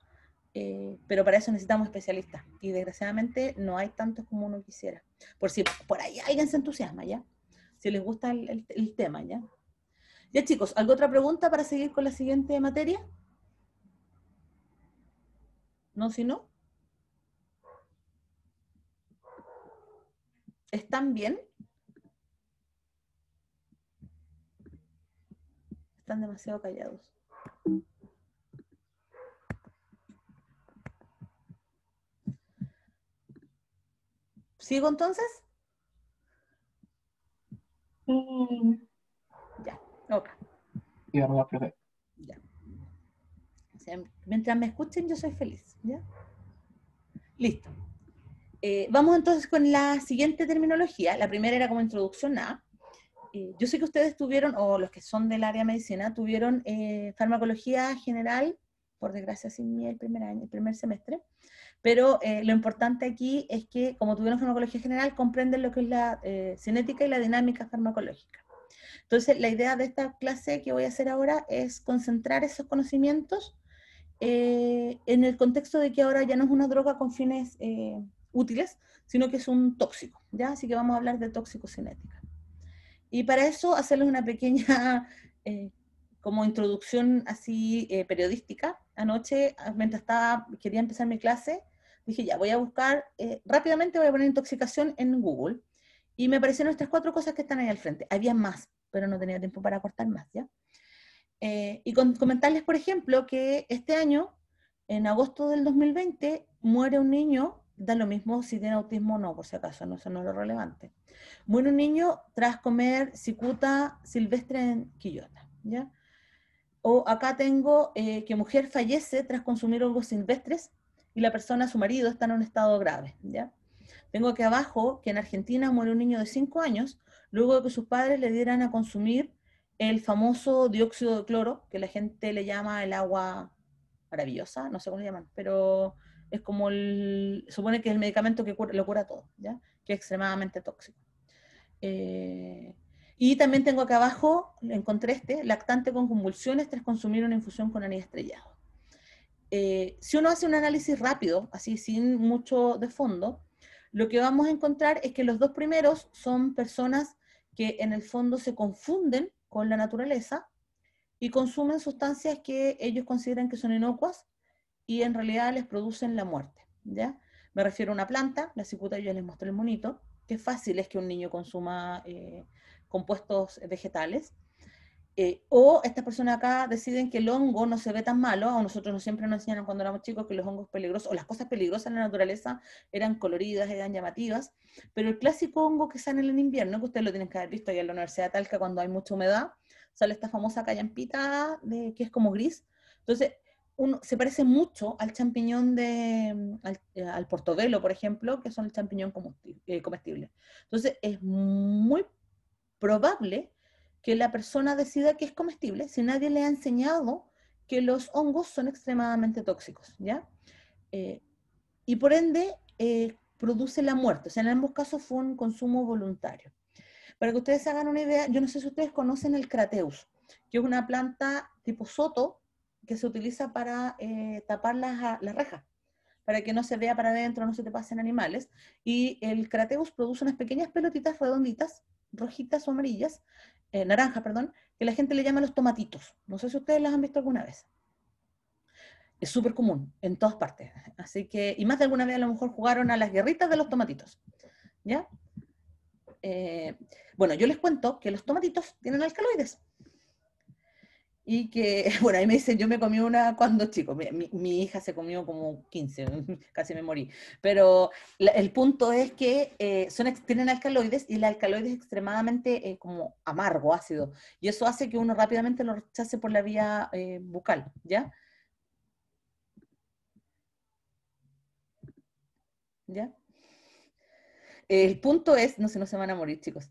eh, pero para eso necesitamos especialistas. Y desgraciadamente no hay tantos como uno quisiera. Por si por ahí alguien se entusiasma, ¿ya? Si les gusta el, el tema, ¿ya? Ya chicos, ¿alguna otra pregunta para seguir con la siguiente materia? ¿No, si no? ¿Están bien? Están demasiado callados. ¿Sigo entonces? Ya, ok. Ya. mientras me escuchen, yo soy feliz. ¿ya? Listo. Eh, vamos entonces con la siguiente terminología. La primera era como introducción a. Eh, yo sé que ustedes tuvieron, o los que son del área de medicina, tuvieron eh, farmacología general, por desgracia sin mí el primer año, el primer semestre, pero eh, lo importante aquí es que como tuvieron farmacología general, comprenden lo que es la cinética y la dinámica farmacológica. Entonces, la idea de esta clase que voy a hacer ahora es concentrar esos conocimientos en el contexto de que ahora ya no es una droga con fines útiles, sino que es un tóxico, ¿ya? Así que vamos a hablar de toxicocinética. Y para eso hacerles una pequeña eh, como introducción así eh, periodística. Anoche, ah, mientras estaba, quería empezar mi clase, dije ya, voy a buscar, eh, rápidamente voy a poner intoxicación en Google. Y me aparecieron estas cuatro cosas que están ahí al frente. Había más, pero no tenía tiempo para cortar más, ¿ya? y comentarles, por ejemplo, que este año, en agosto del 2020, muere un niño da lo mismo si tiene autismo o no, por si acaso, no, eso no es lo relevante. Muere un niño tras comer cicuta silvestre en Quillota, ¿ya? O acá tengo eh, que mujer fallece tras consumir hongos silvestres y la persona, su marido, está en un estado grave, ¿ya? Tengo aquí abajo que en Argentina muere un niño de 5 años luego de que sus padres le dieran a consumir el famoso dióxido de cloro, que la gente le llama el agua maravillosa, no sé cómo le llaman, pero es como el, supone que es el medicamento que lo cura todo, ¿ya? que es extremadamente tóxico. Eh, y también tengo acá abajo, encontré este, lactante con convulsiones tras consumir una infusión con anís estrellado. Eh, si uno hace un análisis rápido, así sin mucho de fondo, lo que vamos a encontrar es que los dos primeros son personas que en el fondo se confunden con la naturaleza y consumen sustancias que ellos consideran que son inocuas y en realidad les producen la muerte. ¿ya? Me refiero a una planta, la cicuta yo les mostré el monito, que fácil es que un niño consuma eh, compuestos vegetales. Eh, o estas personas acá deciden que el hongo no se ve tan malo, a nosotros nos siempre nos enseñaron cuando éramos chicos que los hongos peligrosos, o las cosas peligrosas en la naturaleza eran coloridas, eran llamativas, pero el clásico hongo que sale en el invierno, que ustedes lo tienen que haber visto ahí en la Universidad de Talca cuando hay mucha humedad, sale esta famosa callampita de, que es como gris. Entonces, uno, se parece mucho al champiñón de, al, al, portobelo, por ejemplo, que son el champiñón eh, comestible. Entonces, es muy probable que la persona decida que es comestible si nadie le ha enseñado que los hongos son extremadamente tóxicos, ¿ya? Eh, y por ende, eh, produce la muerte. O sea, en ambos casos fue un consumo voluntario. Para que ustedes hagan una idea, yo no sé si ustedes conocen el crateus, que es una planta tipo soto que se utiliza para eh, tapar las, las rejas, para que no se vea para adentro, no se te pasen animales. Y el crateus produce unas pequeñas pelotitas redonditas rojitas o amarillas, eh, naranjas, perdón, que la gente le llama los tomatitos. No sé si ustedes las han visto alguna vez. Es súper común en todas partes. Así que, y más de alguna vez a lo mejor jugaron a las guerritas de los tomatitos. ¿Ya? Eh, bueno, yo les cuento que los tomatitos tienen alcaloides y que, bueno, ahí me dicen, yo me comí una cuando chico, mi, hija se comió como 15, casi me morí, pero el punto es que eh, son, tienen alcaloides y el alcaloide es extremadamente eh, como amargo, ácido, y eso hace que uno rápidamente lo rechace por la vía eh, bucal, ¿ya? ¿Ya? El punto es, no sé, no se van a morir, chicos.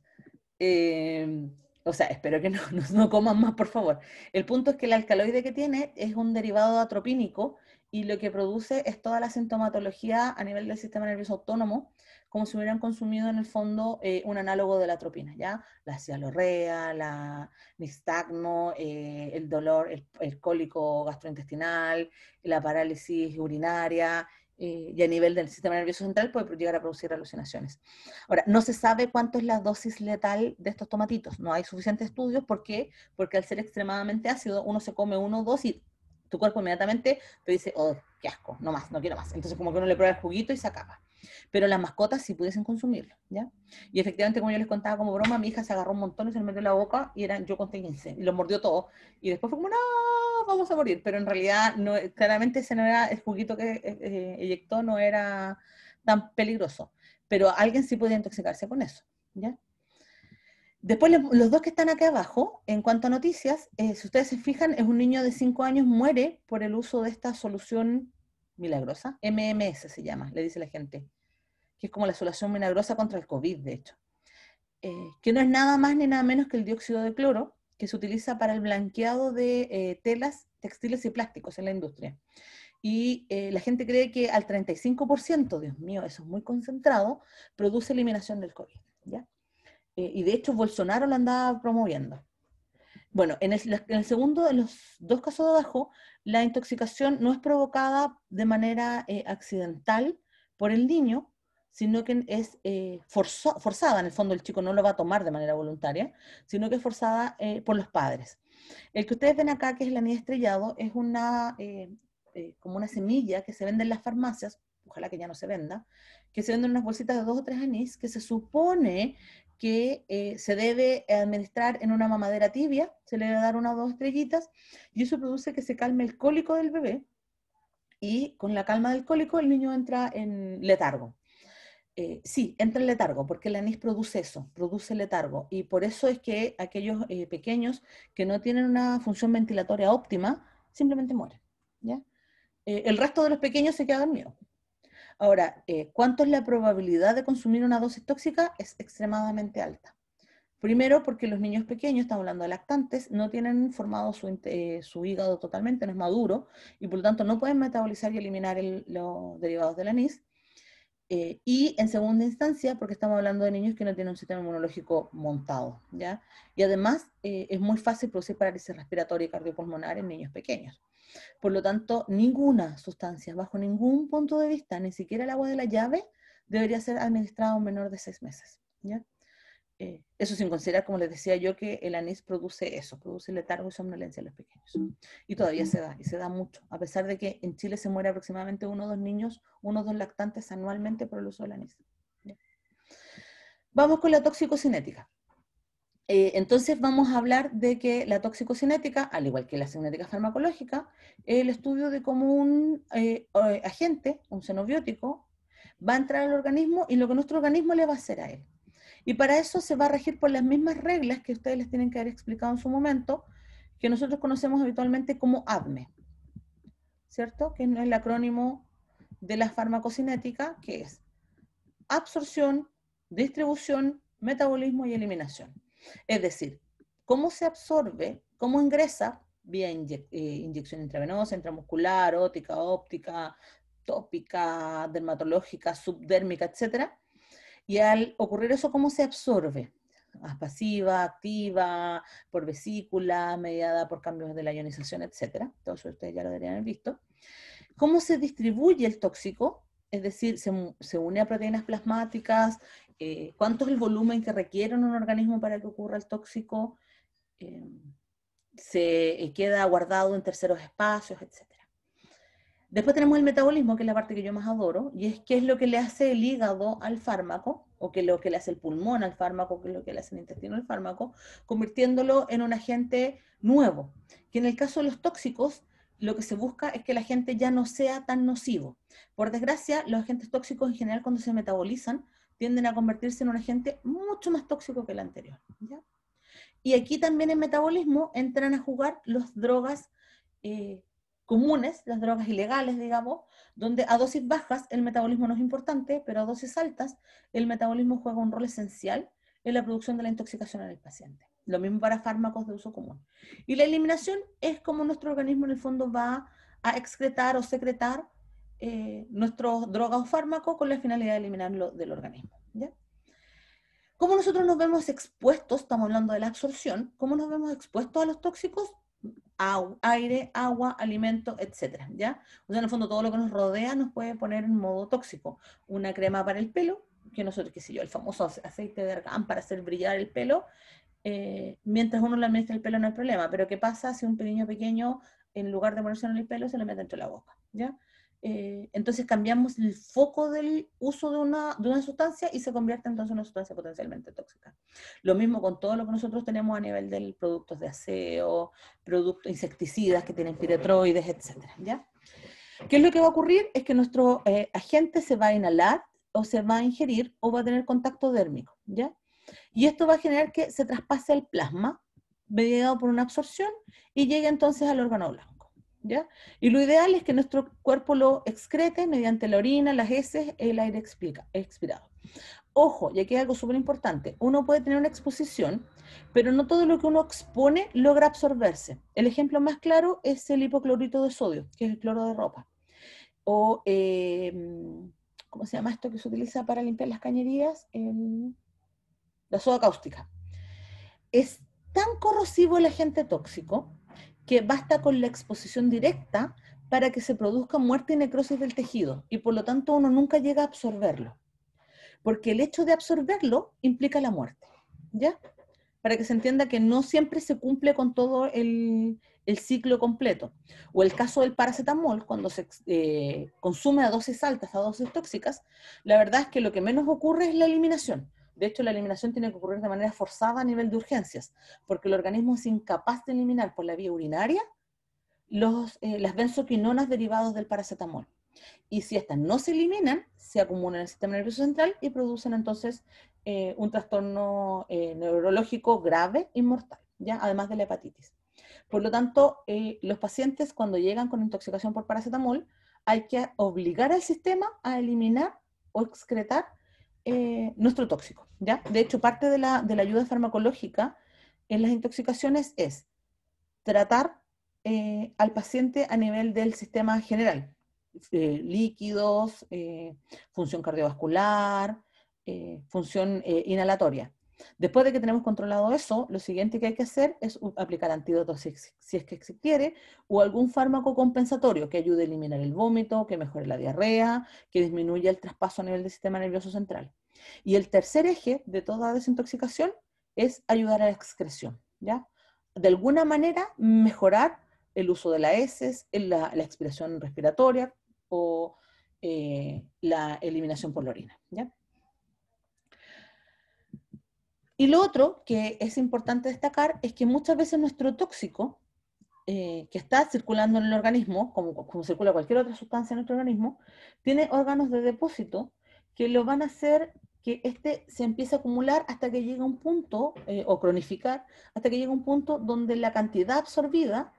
Eh, o sea, espero que no, no, coman más, por favor. El punto es que el alcaloide que tiene es un derivado atropínico y lo que produce es toda la sintomatología a nivel del sistema nervioso autónomo, como si hubieran consumido en el fondo eh, un análogo de la atropina, ¿ya? La cialorrea, la nistagmo, eh, el dolor, el cólico gastrointestinal, la parálisis urinaria, eh, y a nivel del sistema nervioso central puede llegar a producir alucinaciones. Ahora, no se sabe cuánto es la dosis letal de estos tomatitos, no hay suficientes estudios, ¿por qué? Porque al ser extremadamente ácido, uno se come uno o dos y tu cuerpo inmediatamente te dice, oh, qué asco, no más, no quiero más. Entonces como que uno le prueba el juguito y se acaba pero las mascotas sí pudiesen consumirlo, ¿ya? Y efectivamente, como yo les contaba como broma, mi hija se agarró un montón y se le metió en la boca y eran, yo conté 15, y lo mordió todo, y después fue como, no, vamos a morir, pero en realidad, no, claramente ese no era, el juguito que eh, eh, eyectó no era tan peligroso, pero alguien sí podía intoxicarse con eso, ¿ya? Después, los dos que están acá abajo, en cuanto a noticias, eh, si ustedes se fijan, es un niño de 5 años muere por el uso de esta solución milagrosa, MMS se llama, le dice la gente que es como la solución milagrosa contra el COVID, de hecho, eh, que no es nada más ni nada menos que el dióxido de cloro, que se utiliza para el blanqueado de eh, telas, textiles y plásticos en la industria. Y eh, la gente cree que al 35%, Dios mío, eso es muy concentrado, produce eliminación del COVID. ¿ya? y de hecho Bolsonaro lo andaba promoviendo. Bueno, en el, en el, segundo, en los dos casos de abajo, la intoxicación no es provocada de manera accidental por el niño, sino que es eh, forzada, en el fondo el chico no lo va a tomar de manera voluntaria, sino que es forzada eh, por los padres. El que ustedes ven acá, que es el anís estrellado, es una, eh, como una semilla que se vende en las farmacias, ojalá que ya no se venda, que se venden unas bolsitas de dos o tres anís, que se supone que se debe administrar en una mamadera tibia, se le debe dar una o dos estrellitas, y eso produce que se calme el cólico del bebé, y con la calma del cólico el niño entra en letargo. Eh, sí, entra en letargo, porque el anís produce eso, produce letargo. Y por eso es que aquellos eh, pequeños que no tienen una función ventilatoria óptima, simplemente mueren. ¿ya? Eh, el resto de los pequeños se quedan dormidos. Ahora, ¿cuánto es la probabilidad de consumir una dosis tóxica? Es extremadamente alta. Primero, porque los niños pequeños, estamos hablando de lactantes, no tienen formado su, su hígado totalmente, no es maduro, y por lo tanto no pueden metabolizar y eliminar los derivados del anís. Eh, y en segunda instancia, porque estamos hablando de niños que no tienen un sistema inmunológico montado, ¿ya? Y además eh, es muy fácil producir parálisis respiratoria y cardiopulmonar en niños pequeños. Por lo tanto, ninguna sustancia, bajo ningún punto de vista, ni siquiera el agua de la llave, debería ser administrada a un menor de seis meses, ¿ya? Eh, eso sin considerar, como les decía yo, que el anís produce eso, produce letargo y somnolencia en los pequeños. Y todavía se da, y se da mucho, a pesar de que en Chile se muere aproximadamente uno o dos niños, uno o dos lactantes anualmente por el uso del anís. Vamos con la toxicocinética. Eh, entonces vamos a hablar de que la toxicocinética, al igual que la cinética farmacológica, es el estudio de cómo un eh, agente, un xenobiótico, va a entrar al organismo y lo que nuestro organismo le va a hacer a él. Y para eso se va a regir por las mismas reglas que ustedes les tienen que haber explicado en su momento, que nosotros conocemos habitualmente como ADME, ¿cierto? Que es el acrónimo de la farmacocinética, que es absorción, distribución, metabolismo y eliminación. Es decir, cómo se absorbe, cómo ingresa vía eh, inyección intravenosa, intramuscular, óptica, óptica, tópica, dermatológica, subdérmica, etcétera, y al ocurrir eso, ¿cómo se absorbe? pasiva, activa, por vesícula, mediada por cambios de la ionización, etc. Todo eso ustedes ya lo deberían haber visto. ¿Cómo se distribuye el tóxico? Es decir, se, une a proteínas plasmáticas, eh, cuánto es el volumen que requiere un organismo para que ocurra el tóxico, eh, se queda guardado en terceros espacios, etc. Después tenemos el metabolismo, que es la parte que yo más adoro, y es qué es lo que le hace el hígado al fármaco, o qué es lo que le hace el pulmón al fármaco, qué es lo que le hace el intestino al fármaco, convirtiéndolo en un agente nuevo. Que en el caso de los tóxicos, lo que se busca es que el agente ya no sea tan nocivo. Por desgracia, los agentes tóxicos en general cuando se metabolizan tienden a convertirse en un agente mucho más tóxico que el anterior. Y aquí también en metabolismo entran a jugar las drogas eh, comunes, las drogas ilegales, digamos, donde a dosis bajas el metabolismo no es importante, pero a dosis altas el metabolismo juega un rol esencial en la producción de la intoxicación en el paciente. Lo mismo para fármacos de uso común. Y la eliminación es como nuestro organismo en el fondo va a excretar o secretar eh, nuestros drogas o fármacos con la finalidad de eliminarlo del organismo. ¿ya? ¿Cómo nosotros nos vemos expuestos? Estamos hablando de la absorción. ¿Cómo nos vemos expuestos a los tóxicos? Aire, agua, alimento, etcétera, ¿ya? O sea, en el fondo todo lo que nos rodea nos puede poner en modo tóxico. Una crema para el pelo, que nosotros, qué sé yo, el famoso aceite de argán para hacer brillar el pelo, eh, mientras uno le administra el pelo no hay problema, pero ¿qué pasa si un pequeño pequeño, en lugar de ponerse en el pelo, se le mete entre la boca, ¿ya? Eh, entonces cambiamos el foco del uso de una, de una, sustancia y se convierte entonces en una sustancia potencialmente tóxica. Lo mismo con todo lo que nosotros tenemos a nivel de productos de aseo, productos insecticidas que tienen piretroides, etc. ¿Qué es lo que va a ocurrir? Es que nuestro eh, agente se va a inhalar o se va a ingerir o va a tener contacto dérmico. ¿ya? Y esto va a generar que se traspase el plasma mediado por una absorción y llegue entonces al órgano blanco. Y lo ideal es que nuestro cuerpo lo excrete mediante la orina, las heces, el aire expirado. Ojo, y aquí hay algo súper importante, uno puede tener una exposición, pero no todo lo que uno expone logra absorberse. El ejemplo más claro es el hipoclorito de sodio, que es el cloro de ropa. O, em, ¿cómo se llama esto que se utiliza para limpiar las cañerías? la soda cáustica. Es tan corrosivo el agente tóxico que basta con la exposición directa para que se produzca muerte y necrosis del tejido y por lo tanto uno nunca llega a absorberlo. Porque el hecho de absorberlo implica la muerte, ¿ya? Para que se entienda que no siempre se cumple con todo el, ciclo completo. O el caso del paracetamol, cuando se eh, consume a dosis altas, a dosis tóxicas, la verdad es que lo que menos ocurre es la eliminación. De hecho, la eliminación tiene que ocurrir de manera forzada a nivel de urgencias, porque el organismo es incapaz de eliminar por la vía urinaria los, eh, las benzoquinonas derivados del paracetamol. Y si estas no se eliminan, se acumulan en el sistema nervioso central y producen entonces eh, un trastorno eh, neurológico grave y mortal, ¿ya? además de la hepatitis. Por lo tanto, los pacientes cuando llegan con intoxicación por paracetamol, hay que obligar al sistema a eliminar o excretar eh, nuestro tóxico. ¿ya? De hecho, parte de la, de la, ayuda farmacológica en las intoxicaciones es tratar eh, al paciente a nivel del sistema general, eh, líquidos, función cardiovascular, función inhalatoria. Después de que tenemos controlado eso, lo siguiente que hay que hacer es aplicar antídotos si, es que se quiere, o algún fármaco compensatorio que ayude a eliminar el vómito, que mejore la diarrea, que disminuya el traspaso a nivel del sistema nervioso central. Y el tercer eje de toda desintoxicación es ayudar a la excreción, ¿ya? De alguna manera mejorar el uso de la heces, la, la expiración respiratoria o eh, la eliminación por la orina, ¿ya? Y lo otro que es importante destacar es que muchas veces nuestro tóxico, eh, que está circulando en el organismo, como, circula cualquier otra sustancia en nuestro organismo, tiene órganos de depósito que lo van a hacer que este se empiece a acumular hasta que llegue a un punto, eh, o cronificar, hasta que llegue a un punto donde la cantidad absorbida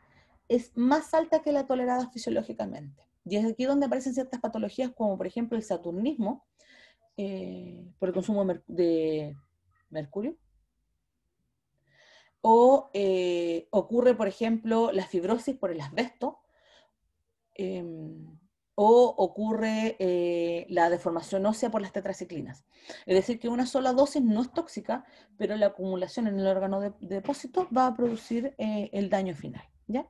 es más alta que la tolerada fisiológicamente. Y es aquí donde aparecen ciertas patologías como por ejemplo el saturnismo, eh, por el consumo de mercurio. O eh, ocurre, por ejemplo, la fibrosis por el asbesto. Em, o ocurre eh, la deformación ósea por las tetraciclinas. Es decir, que una sola dosis no es tóxica, pero la acumulación en el órgano de, depósito va a producir eh, el daño final. ¿ya?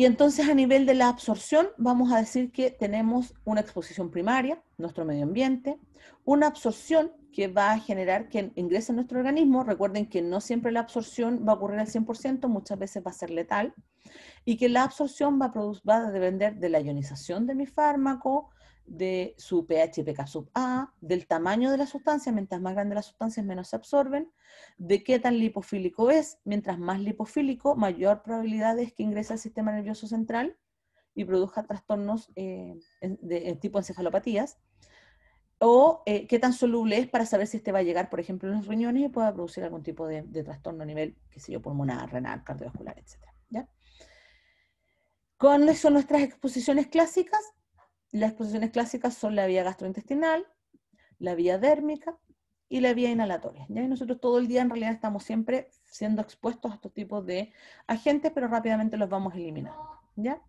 Y entonces a nivel de la absorción vamos a decir que tenemos una exposición primaria, nuestro medio ambiente, una absorción que va a generar que ingrese en nuestro organismo. Recuerden que no siempre la absorción va a ocurrir al 100%, muchas veces va a ser letal, y que la absorción va a, va a depender de la ionización de mi fármaco, de su pH pK sub A, del tamaño de la sustancia, mientras más grande la sustancia menos se absorben, de qué tan lipofílico es, mientras más lipofílico, mayor probabilidad es que ingrese al sistema nervioso central y produzca trastornos eh, de, tipo encefalopatías, o eh, qué tan soluble es para saber si este va a llegar, por ejemplo, en los riñones y pueda producir algún tipo de, trastorno a nivel, qué sé yo, pulmonar, renal, cardiovascular, etc. ¿ya? ¿Cuáles son nuestras exposiciones clásicas? Las exposiciones clásicas son la vía gastrointestinal, la vía dérmica y la vía inhalatoria. ¿ya? Nosotros todo el día en realidad estamos siempre siendo expuestos a estos tipos de agentes, pero rápidamente los vamos eliminando. ¿ya?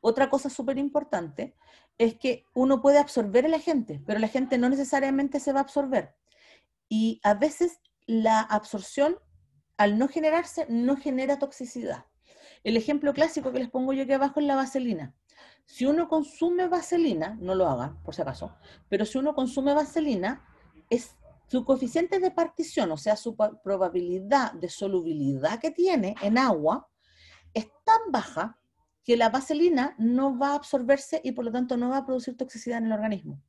Otra cosa súper importante es que uno puede absorber el agente, pero el agente no necesariamente se va a absorber. Y a veces la absorción, al no generarse, no genera toxicidad. El ejemplo clásico que les pongo yo aquí abajo es la vaselina. Si uno consume vaselina, no lo hagan, por si acaso, pero si uno consume vaselina, es su coeficiente de partición, o sea, su probabilidad de solubilidad que tiene en agua, es tan baja que la vaselina no va a absorberse y por lo tanto no va a producir toxicidad en el organismo.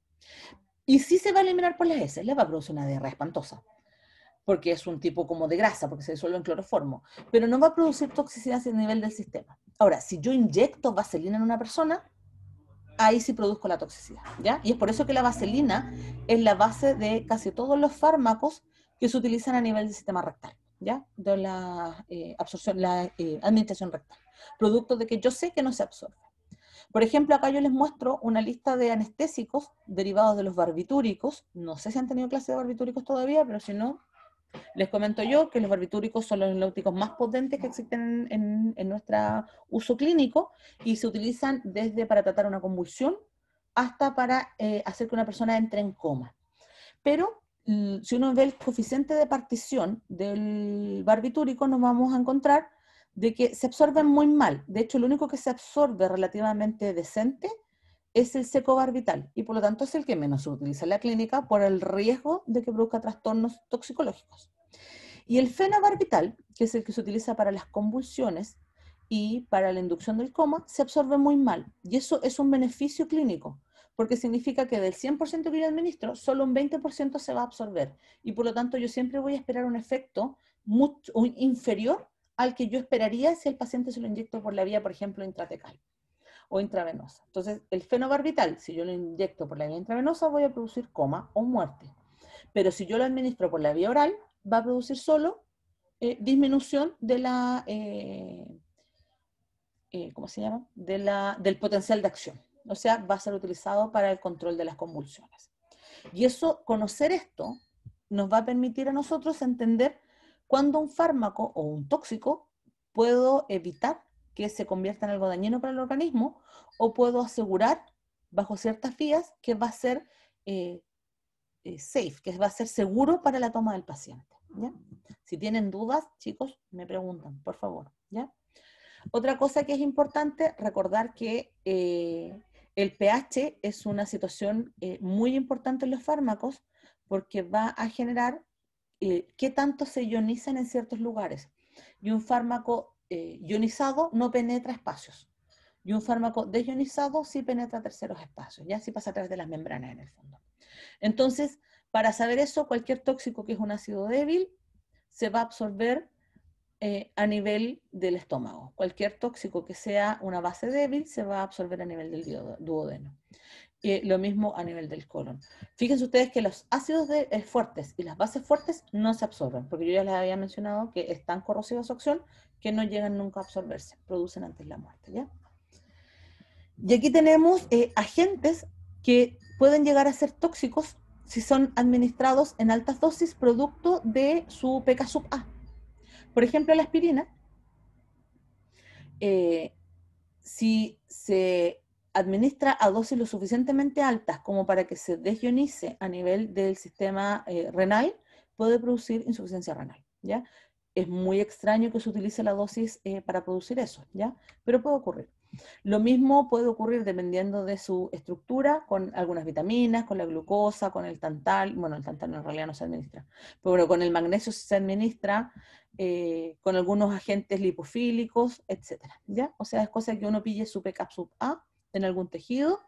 Y si se va a eliminar por las heces, le va a producir una diarrea espantosa, porque es un tipo como de grasa, porque se disuelve en cloroformo, pero no va a producir toxicidad a nivel del sistema. Ahora, si yo inyecto vaselina en una persona, ahí sí produzco la toxicidad, ¿ya? Y es por eso que la vaselina es la base de casi todos los fármacos que se utilizan a nivel del sistema rectal, ¿ya? De la eh, absorción, la eh, administración rectal. Producto de que yo sé que no se absorbe. Por ejemplo, acá yo les muestro una lista de anestésicos derivados de los barbitúricos. No sé si han tenido clase de barbitúricos todavía, pero si no, les comento yo que los barbitúricos son los neumáticos más potentes que existen en, nuestro uso clínico y se utilizan desde para tratar una convulsión hasta para eh, hacer que una persona entre en coma. Pero si uno ve el coeficiente de partición del barbitúrico, nos vamos a encontrar de que se absorben muy mal. De hecho, lo único que se absorbe relativamente decente es el seco barbital y por lo tanto es el que menos se utiliza en la clínica por el riesgo de que produzca trastornos toxicológicos. Y el fenobarbital, que es el que se utiliza para las convulsiones y para la inducción del coma, se absorbe muy mal. Y eso es un beneficio clínico, porque significa que del 100% que yo administro, solo un 20% se va a absorber. Y por lo tanto yo siempre voy a esperar un efecto mucho, inferior al que yo esperaría si el paciente se lo inyecto por la vía, por ejemplo, intratecal intravenosa. Entonces, el fenobarbital, si yo lo inyecto por la vía intravenosa, voy a producir coma o muerte. Pero si yo lo administro por la vía oral, va a producir solo eh, disminución de la, eh, eh, ¿cómo se llama? De la, del potencial de acción. o sea, va a ser utilizado para el control de las convulsiones. Y eso, conocer esto, nos va a permitir a nosotros entender cuándo un fármaco o un tóxico puedo evitar que se convierta en algo dañino para el organismo o puedo asegurar bajo ciertas vías que va a ser eh, eh, safe, que va a ser seguro para la toma del paciente. Si tienen dudas, chicos, me preguntan, por favor. ¿ya? Otra cosa que es importante, recordar que eh, el pH es una situación muy importante en los fármacos porque va a generar qué tanto se ionizan en ciertos lugares. Y un fármaco ionizado no penetra espacios. Y un fármaco desionizado sí penetra terceros espacios, ya sí pasa a través de las membranas en el fondo. Entonces, para saber eso, cualquier tóxico que es un ácido débil se va a absorber eh, a nivel del estómago. Cualquier tóxico que sea una base débil se va a absorber a nivel del duodeno. Y lo mismo a nivel del colon. Fíjense ustedes que los ácidos eh, fuertes y las bases fuertes no se absorben, porque yo ya les había mencionado que están corrosivos a su acción que no llegan nunca a absorberse, producen antes la muerte. ¿ya? Y aquí tenemos eh, agentes que pueden llegar a ser tóxicos si son administrados en altas dosis producto de su PK sub A. Por ejemplo, la aspirina, eh, si se administra a dosis lo suficientemente altas como para que se desionice a nivel del sistema eh, renal, puede producir insuficiencia renal, ¿ya? Es muy extraño que se utilice la dosis para producir eso, ¿ya? Pero puede ocurrir. Lo mismo puede ocurrir dependiendo de su estructura, con algunas vitaminas, con la glucosa, con el tantal, bueno, el tantal en realidad no se administra, pero con el magnesio se administra, eh, con algunos agentes lipofílicos, etc. ¿ya? O sea, es cosa que uno pille su PK sub A en algún tejido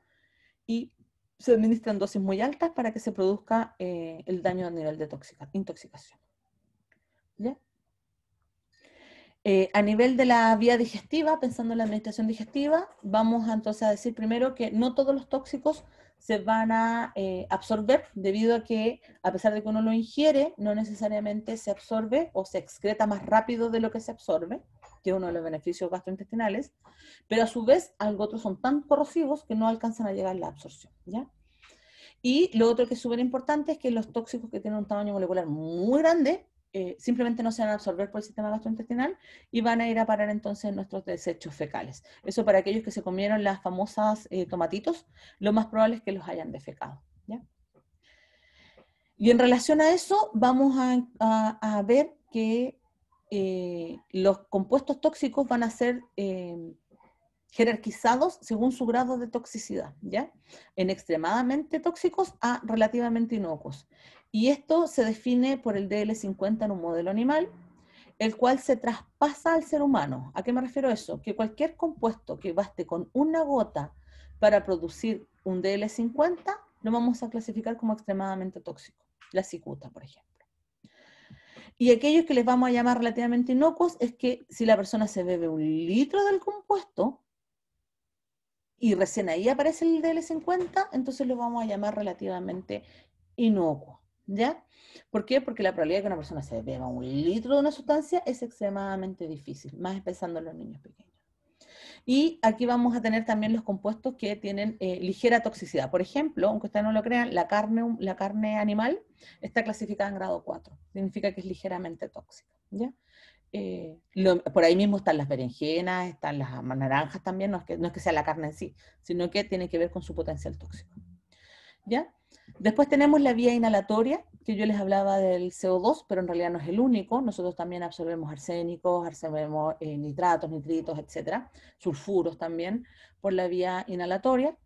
y se administran dosis muy altas para que se produzca eh, el daño a nivel de intoxicación. ¿Ya? Eh, a nivel de la vía digestiva, pensando en la administración digestiva, vamos entonces a decir primero que no todos los tóxicos se van a eh, absorber debido a que a pesar de que uno lo ingiere, no necesariamente se absorbe o se excreta más rápido de lo que se absorbe, que es uno de los beneficios gastrointestinales, pero a su vez otros son tan corrosivos que no alcanzan a llegar a la absorción. ¿ya? Y lo otro que es súper importante es que los tóxicos que tienen un tamaño molecular muy grande eh, simplemente no se van a absorber por el sistema gastrointestinal y van a ir a parar entonces en nuestros desechos fecales. Eso para aquellos que se comieron las famosas eh, tomatitos, lo más probable es que los hayan defecado. Y en relación a eso, vamos a, ver que eh, los compuestos tóxicos van a ser jerarquizados según su grado de toxicidad, ¿ya? En extremadamente tóxicos a relativamente inocuos. Y esto se define por el DL50 en un modelo animal, el cual se traspasa al ser humano. ¿A qué me refiero eso? Que cualquier compuesto que baste con una gota para producir un DL50, lo vamos a clasificar como extremadamente tóxico. La cicuta, por ejemplo. Y aquellos que les vamos a llamar relativamente inocuos es que si la persona se bebe un litro del compuesto y recién ahí aparece el DL50, entonces lo vamos a llamar relativamente inocuo. ¿Ya? ¿Por qué? Porque la probabilidad de que una persona se beba un litro de una sustancia es extremadamente difícil, más pensando en los niños pequeños. Y aquí vamos a tener también los compuestos que tienen eh, ligera toxicidad. Por ejemplo, aunque ustedes no lo crean, la carne, la carne animal está clasificada en grado 4. Significa que es ligeramente tóxica. ¿ya? Eh, por ahí mismo están las berenjenas, están las naranjas también, no es, que, no es que sea la carne en sí, sino que tiene que ver con su potencial tóxico. ¿Ya? Después tenemos la vía inhalatoria, que yo les hablaba del CO2, pero en realidad no es el único. Nosotros también absorbemos arsénicos, absorbemos eh, nitratos, nitritos, etcétera, sulfuros también por la vía inhalatoria.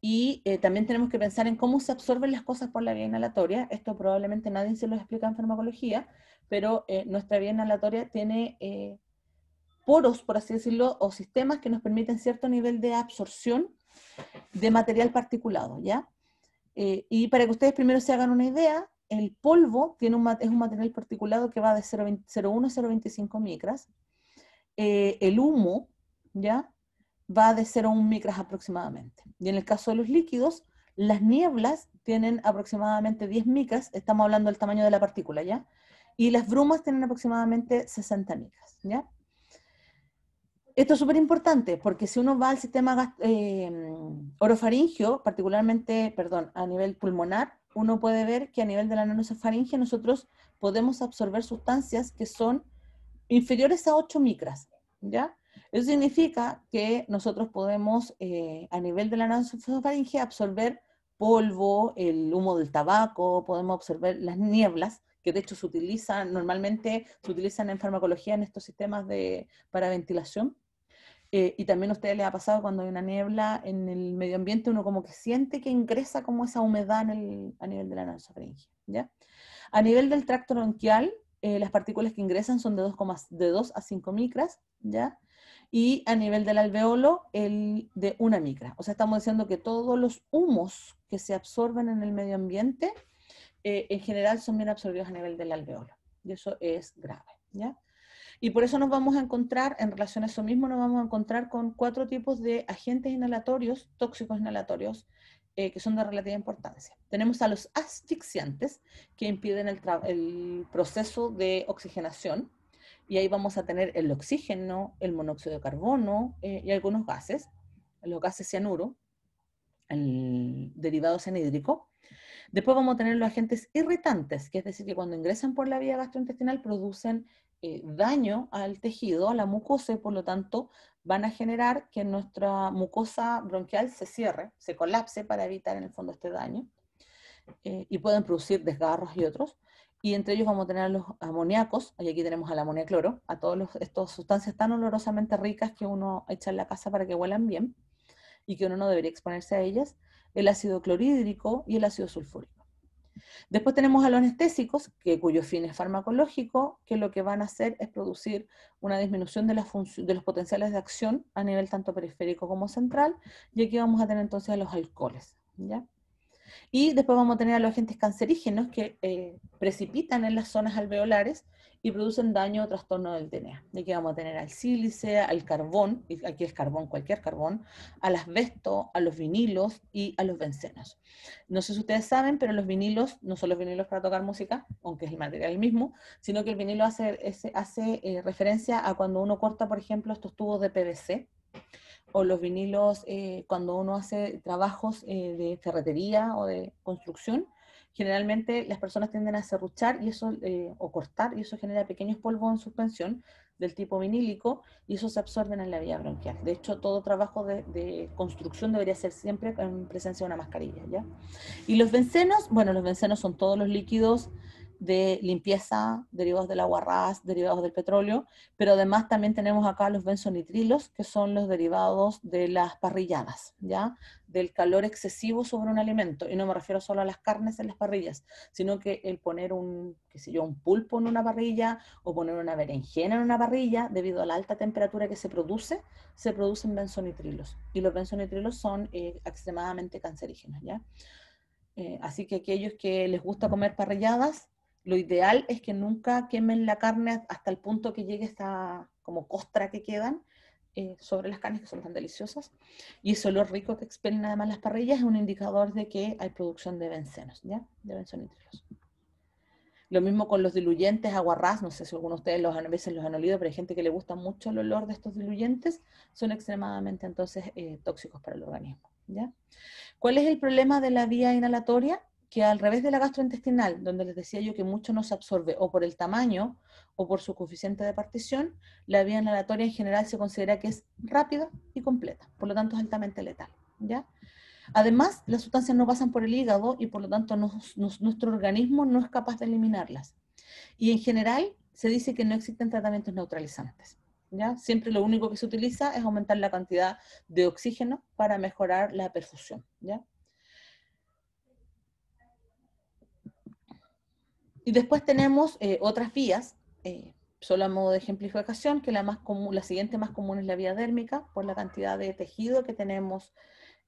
Y eh, también tenemos que pensar en cómo se absorben las cosas por la vía inhalatoria. Esto probablemente nadie se lo explica en farmacología, pero eh, nuestra vía inhalatoria tiene poros, por así decirlo, o sistemas que nos permiten cierto nivel de absorción de material particulado, ¿ya? Eh, y para que ustedes primero se hagan una idea, el polvo tiene un, es un material particulado que va de 0,1 a 0,25 micras. Eh, el humo, ¿ya? Va de 0,1 micras aproximadamente. Y en el caso de los líquidos, las nieblas tienen aproximadamente 10 micras, estamos hablando del tamaño de la partícula, ¿ya? Y las brumas tienen aproximadamente 60 micras, ¿ya? Esto es súper importante porque si uno va al sistema eh, orofaringio, particularmente, perdón, a nivel pulmonar, uno puede ver que a nivel de la nanosofaringe nosotros podemos absorber sustancias que son inferiores a 8 micras, ¿ya? Eso significa que nosotros podemos, eh, a nivel de la nanosofaringe, absorber polvo, el humo del tabaco, podemos absorber las nieblas, que de hecho se utilizan, normalmente se utilizan en farmacología en estos sistemas de, para ventilación. Eh, y también a ustedes les ha pasado cuando hay una niebla en el medio ambiente, uno como que siente que ingresa como esa humedad en el, a nivel de la nasofaringe, ¿ya? A nivel del tracto bronquial, eh, las partículas que ingresan son de 2, de 2 a 5 micras, ¿ya? Y a nivel del alveolo, el de una micra. O sea, estamos diciendo que todos los humos que se absorben en el medio ambiente, eh, en general son bien absorbidos a nivel del alveolo. Y eso es grave, ¿ya? Y por eso nos vamos a encontrar, en relación a eso mismo, nos vamos a encontrar con cuatro tipos de agentes inhalatorios, tóxicos inhalatorios, eh, que son de relativa importancia. Tenemos a los asfixiantes, que impiden el, proceso de oxigenación, y ahí vamos a tener el oxígeno, el monóxido de carbono eh, y algunos gases, los gases cianuro, el derivado cianhídrico. Después vamos a tener los agentes irritantes, que es decir, que cuando ingresan por la vía gastrointestinal producen eh, daño al tejido, a la mucosa, y por lo tanto van a generar que nuestra mucosa bronquial se cierre, se colapse para evitar en el fondo este daño. Eh, y pueden producir desgarros y otros. Y entre ellos vamos a tener los amoníacos, y aquí tenemos al amoníacloro, a todas estas sustancias tan olorosamente ricas que uno echa en la casa para que huelan bien y que uno no debería exponerse a ellas, el ácido clorhídrico y el ácido sulfúrico. Después tenemos a los anestésicos, que, cuyo fin es farmacológico, que lo que van a hacer es producir una disminución de, los potenciales de acción a nivel tanto periférico como central, y aquí vamos a tener entonces a los alcoholes. ¿ya? Y después vamos a tener a los agentes cancerígenos que eh, precipitan en las zonas alveolares y producen daño o trastorno del DNA. De aquí vamos a tener al sílice, al carbón, y aquí es carbón, cualquier carbón, al asbesto, a los vinilos y a los bencenos. No sé si ustedes saben, pero los vinilos no son los vinilos para tocar música, aunque es el material mismo, sino que el vinilo hace, hace eh, referencia a cuando uno corta, por ejemplo, estos tubos de PVC o los vinilos eh, cuando uno hace trabajos eh, de ferretería o de construcción, generalmente las personas tienden a serruchar y eso, eh, o cortar y eso genera pequeños polvos en suspensión del tipo vinílico y eso se absorben en la vía bronquial. De hecho, todo trabajo de, construcción debería ser siempre en presencia de una mascarilla. ¿ya? Y los bencenos, bueno, los bencenos son todos los líquidos de limpieza, derivados del agua ras, derivados del petróleo, pero además también tenemos acá los benzonitrilos, que son los derivados de las parrilladas, ¿ya? Del calor excesivo sobre un alimento, y no me refiero solo a las carnes en las parrillas, sino que el poner un, qué sé yo, un pulpo en una parrilla, o poner una berenjena en una parrilla, debido a la alta temperatura que se produce, se producen benzonitrilos, y los benzonitrilos son eh, extremadamente cancerígenos, ¿ya? Eh, así que aquellos que les gusta comer parrilladas, lo ideal es que nunca quemen la carne hasta el punto que llegue esta como costra que quedan eh, sobre las carnes que son tan deliciosas. Y ese olor rico que expelen además las parrillas es un indicador de que hay producción de bencenos, ¿ya? De benzonitrilos. Lo mismo con los diluyentes, aguarrás, no sé si algunos de ustedes los, a veces los han olido, pero hay gente que le gusta mucho el olor de estos diluyentes, son extremadamente entonces eh, tóxicos para el organismo. ¿ya? ¿Cuál es el problema de la vía inhalatoria? Que al revés de la gastrointestinal, donde les decía yo que mucho no se absorbe o por el tamaño o por su coeficiente de partición, la vía inhalatoria en general se considera que es rápida y completa, por lo tanto es altamente letal. ¿ya? Además, las sustancias no pasan por el hígado y por lo tanto nuestro organismo no es capaz de eliminarlas. Y en general se dice que no existen tratamientos neutralizantes. ¿ya? Siempre lo único que se utiliza es aumentar la cantidad de oxígeno para mejorar la perfusión. ¿ya? Y después tenemos eh, otras vías, eh, solo a modo de ejemplificación, que la, más común, la siguiente más común es la vía dérmica, por la cantidad de tejido que tenemos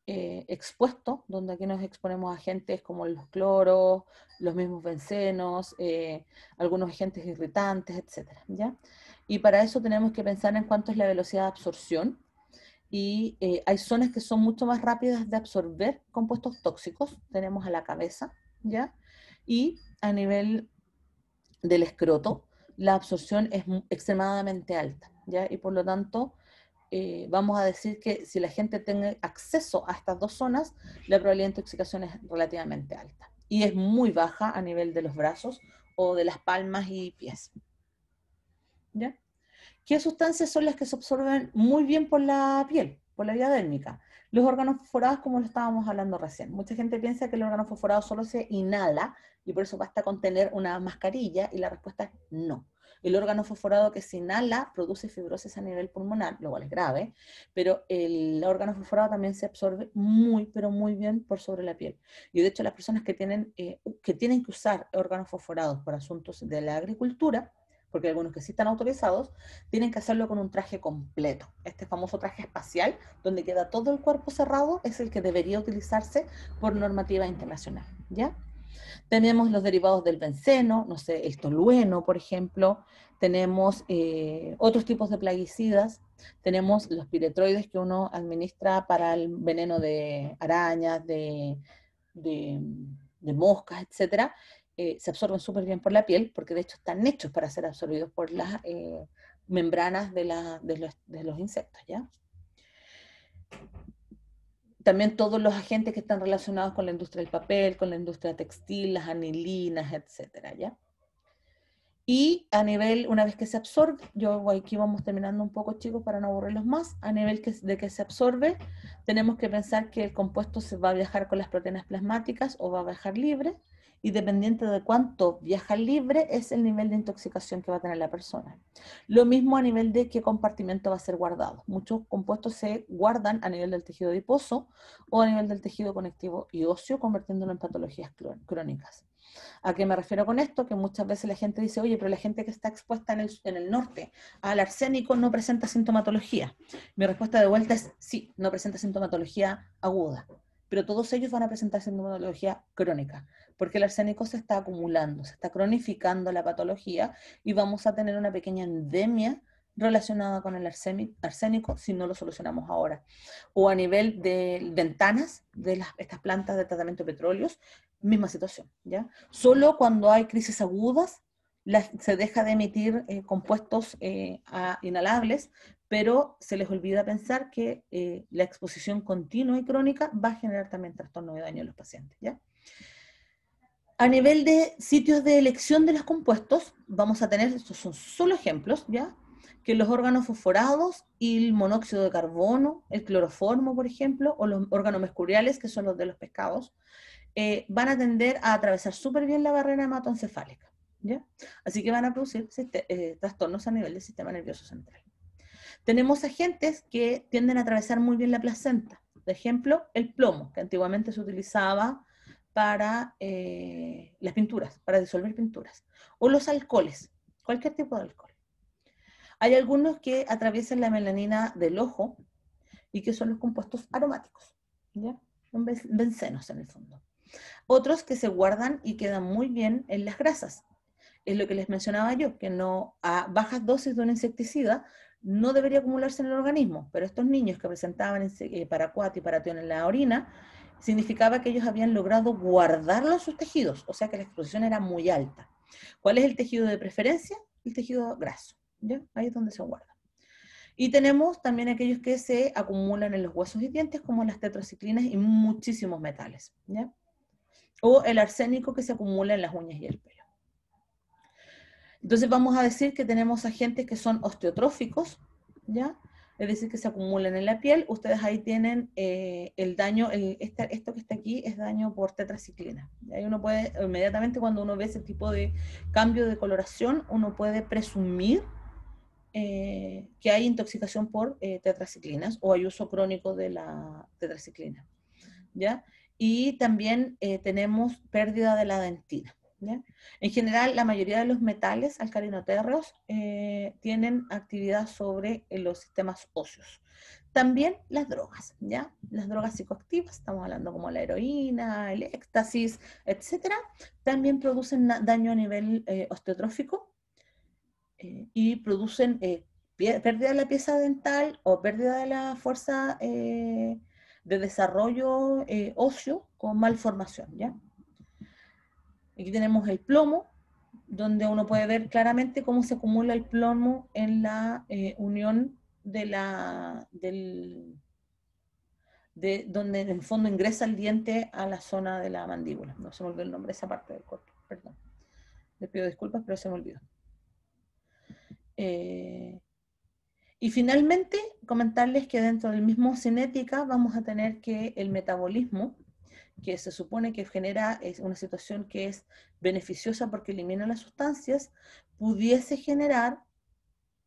eh, expuesto, donde aquí nos exponemos a agentes como los cloros, los mismos bencenos, algunos agentes irritantes, etc. ¿ya? Y para eso tenemos que pensar en cuánto es la velocidad de absorción, y hay zonas que son mucho más rápidas de absorber compuestos tóxicos, tenemos a la cabeza, ¿ya? Y a nivel del escroto, la absorción es extremadamente alta, ¿ya? Y por lo tanto, eh, vamos a decir que si la gente tiene acceso a estas dos zonas, la probabilidad de intoxicación es relativamente alta y es muy baja a nivel de los brazos o de las palmas y pies. ¿Qué sustancias son las que se absorben muy bien por la piel, por la vía dérmica? Los órganos fosforados, como lo estábamos hablando recién. Mucha gente piensa que el órgano fosforado solo se inhala y por eso basta con tener una mascarilla y la respuesta es no. El órgano fosforado que se inhala produce fibrosis a nivel pulmonar, lo cual es grave, pero el órgano fosforado también se absorbe muy, pero muy bien por sobre la piel. Y de hecho las personas que tienen, eh, que, tienen que usar órganos fosforados por asuntos de la agricultura, porque algunos que sí están autorizados, tienen que hacerlo con un traje completo. Este famoso traje espacial, donde queda todo el cuerpo cerrado, es el que debería utilizarse por normativa internacional, ¿ya? Tenemos los derivados del benceno, no sé, el tolueno, por ejemplo. Tenemos eh, otros tipos de plaguicidas. Tenemos los piretroides que uno administra para el veneno de arañas, de, moscas, etcétera. Eh, se absorben súper bien por la piel, porque de hecho están hechos para ser absorbidos por las eh, membranas de, los, de, los, insectos, ¿ya? También todos los agentes que están relacionados con la industria del papel, con la industria textil, las anilinas, etcétera, ¿ya? Y a nivel, una vez que se absorbe, yo aquí vamos terminando un poco chicos para no aburrirlos más, a nivel de que se absorbe, tenemos que pensar que el compuesto se va a viajar con las proteínas plasmáticas o va a viajar libre, y dependiente de cuánto viaja libre es el nivel de intoxicación que va a tener la persona. Lo mismo a nivel de qué compartimento va a ser guardado. Muchos compuestos se guardan a nivel del tejido adiposo o a nivel del tejido conectivo y óseo, convirtiéndolo en patologías crónicas. ¿A qué me refiero con esto? Que muchas veces la gente dice, oye, pero la gente que está expuesta en el, en el, norte al arsénico no presenta sintomatología. Mi respuesta de vuelta es sí, no presenta sintomatología aguda, pero todos ellos van a presentar sintomatología crónica porque el arsénico se está acumulando, se está cronificando la patología y vamos a tener una pequeña endemia relacionada con el arsénico si no lo solucionamos ahora. O a nivel de ventanas de las, estas plantas de tratamiento de petróleos, misma situación. ¿ya? Solo cuando hay crisis agudas se deja de emitir eh, compuestos eh, inhalables, pero se les olvida pensar que eh, la exposición continua y crónica va a generar también trastorno de daño en los pacientes. ¿ya? A nivel de sitios de elección de los compuestos, vamos a tener, estos son solo ejemplos, ¿ya? Que los órganos fosforados y el monóxido de carbono, el cloroformo, por ejemplo, o los órganos mercuriales, que son los de los pescados, eh, van a tender a atravesar súper bien la barrera hematoencefálica, ¿ya? Así que van a producir eh, trastornos a nivel del sistema nervioso central. Tenemos agentes que tienden a atravesar muy bien la placenta. Por ejemplo, el plomo, que antiguamente se utilizaba para eh, las pinturas, para disolver pinturas, o los alcoholes, cualquier tipo de alcohol. Hay algunos que atraviesan la melanina del ojo y que son los compuestos aromáticos, ¿ya? Bencenos en el fondo. Otros que se guardan y quedan muy bien en las grasas. Es lo que les mencionaba yo, que no a bajas dosis de un insecticida no debería acumularse en el organismo, pero estos niños que presentaban eh, paracuat y paratión en la orina, significaba que ellos habían logrado guardarlo en sus tejidos, o sea que la exposición era muy alta. ¿Cuál es el tejido de preferencia? El tejido graso, ¿ya? Ahí es donde se guarda. Y tenemos también aquellos que se acumulan en los huesos y dientes, como las tetraciclinas y muchísimos metales. O el arsénico que se acumula en las uñas y el pelo. Entonces vamos a decir que tenemos agentes que son osteotróficos, ¿ya? es decir, que se acumulan en la piel. Ustedes ahí tienen eh, el daño, esto que está aquí es daño por tetraciclina. Ahí uno puede, inmediatamente cuando uno ve ese tipo de cambio de coloración, uno puede presumir eh, que hay intoxicación por eh, tetraciclinas o hay uso crónico de la tetraciclina. ¿ya? Y también tenemos pérdida de la dentina. En general, la mayoría de los metales alcalinotérreos eh, tienen actividad sobre eh, los sistemas óseos. También las drogas, ¿ya? Las drogas psicoactivas, estamos hablando como la heroína, el éxtasis, etcétera, también producen daño a nivel eh, osteotrófico y producen pérdida de la pieza dental o pérdida de la fuerza de desarrollo óseo con malformación, ¿ya? Aquí tenemos el plomo, donde uno puede ver claramente cómo se acumula el plomo en la eh, unión de la, del, de donde en el fondo ingresa el diente a la zona de la mandíbula. No se me olvidó el nombre de esa parte del cuerpo, perdón. Les pido disculpas, pero se me olvidó. Eh, y finalmente, comentarles que dentro del mismo cinética vamos a tener que el metabolismo, que se supone que genera una situación que es beneficiosa porque elimina las sustancias, pudiese generar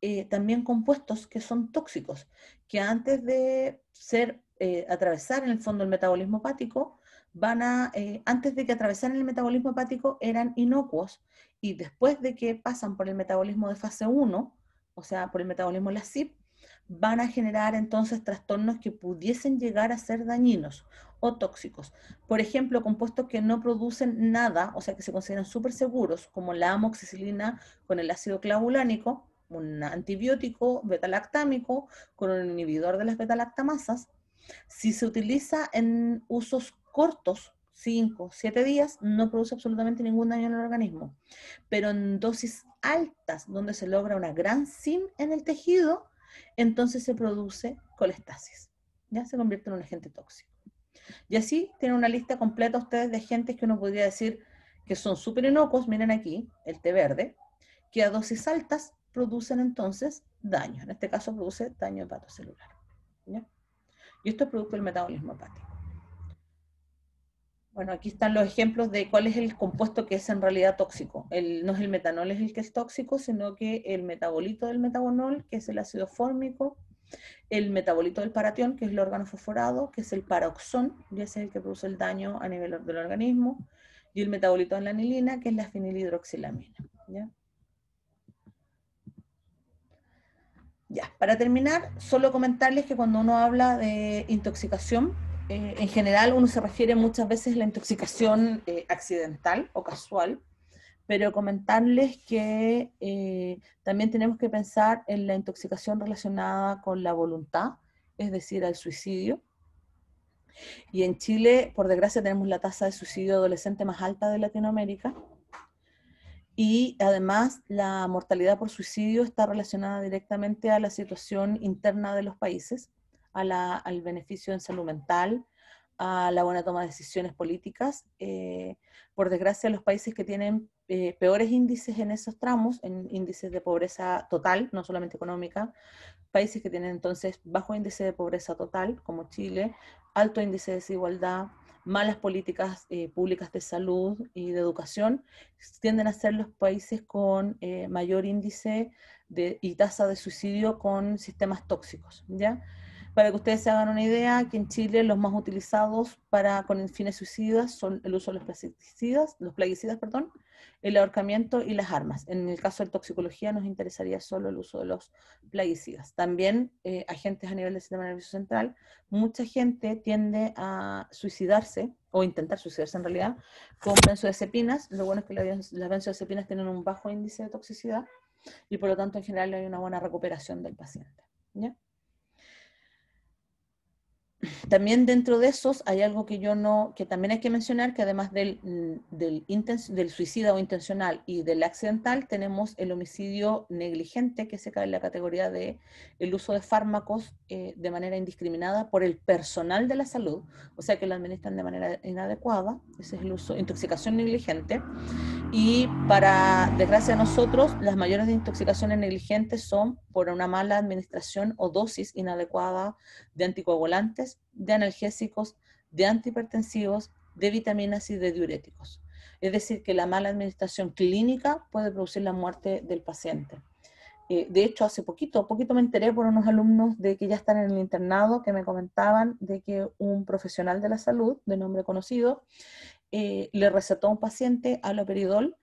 eh, también compuestos que son tóxicos, que antes de ser eh, atravesar en el fondo el metabolismo hepático, van a, eh, antes de que atravesaran el metabolismo hepático eran inocuos y después de que pasan por el metabolismo de fase 1, o sea, por el metabolismo de la CIP, van a generar entonces trastornos que pudiesen llegar a ser dañinos o tóxicos. Por ejemplo, compuestos que no producen nada, o sea, que se consideran súper seguros, como la amoxicilina con el ácido clavulánico, un antibiótico betalactámico con un inhibidor de las betalactamasas. Si se utiliza en usos cortos, 5, 7 días, no produce absolutamente ningún daño en el organismo. Pero en dosis altas, donde se logra una gran SIM en el tejido, entonces se produce colestasis. Ya se convierte en un agente tóxico. Y así tienen una lista completa ustedes de agentes que uno podría decir que son súper inocuos, miren aquí, el té verde, que a dosis altas producen entonces daño. En este caso produce daño hepatocelular. ¿ya? Y esto es producto del metabolismo hepático. Bueno, aquí están los ejemplos de cuál es el compuesto que es en realidad tóxico. El, no es el metanol es el que es tóxico, sino que el metabolito del metanol, que es el ácido fórmico, el metabolito del paratión, que es el órgano fosforado, que es el paroxón, y ese es el que produce el daño a nivel del organismo, y el metabolito de la anilina, que es la fenilhidroxilamina. ¿ya? Ya, para terminar, solo comentarles que cuando uno habla de intoxicación, eh, en general uno se refiere muchas veces a la intoxicación eh, accidental o casual, pero comentarles que eh, también tenemos que pensar en la intoxicación relacionada con la voluntad, es decir, al suicidio. Y en Chile, por desgracia, tenemos la tasa de suicidio adolescente más alta de Latinoamérica. Y además la mortalidad por suicidio está relacionada directamente a la situación interna de los países, al beneficio en salud mental, a la buena toma de decisiones políticas. Eh, por desgracia, los países que tienen eh, peores índices en esos tramos, en índices de pobreza total, no solamente económica, países que tienen entonces bajo índice de pobreza total, como Chile, alto índice de desigualdad, malas políticas eh, públicas de salud y de educación, tienden a ser los países con eh, mayor índice y tasa de suicidio con sistemas tóxicos, ¿ya? Para que ustedes se hagan una idea, que en Chile los más utilizados para, con fines suicidas son el uso de los plaguicidas, los plaguicidas, perdón, el ahorcamiento y las armas. En el caso de toxicología nos interesaría solo el uso de los plaguicidas. También eh, agentes a nivel del sistema nervioso central. Mucha gente tiende a suicidarse o intentar suicidarse en realidad con benzodiazepinas. Lo bueno es que las benzodiazepinas tienen un bajo índice de toxicidad y por lo tanto en general hay una buena recuperación del paciente. ¿ya? También dentro de esos hay algo que yo no, que también hay que mencionar, que además del, mm, del, suicida o intencional y del accidental, tenemos el homicidio negligente, que se cae en la categoría de el uso de fármacos eh, de manera indiscriminada por el personal de la salud, o sea que lo administran de manera inadecuada, ese es el uso, intoxicación negligente. Y para desgracia de nosotros, las mayores intoxicaciones negligentes son por una mala administración o dosis inadecuada de anticoagulantes, de analgésicos, de antihipertensivos, de vitaminas y de diuréticos. Es decir, que la mala administración clínica puede producir la muerte del paciente. Eh, de hecho, hace poquito, poquito me enteré por unos alumnos de que ya están en el internado que me comentaban de que un profesional de la salud, de nombre conocido, eh, le recetó a un paciente aloperidol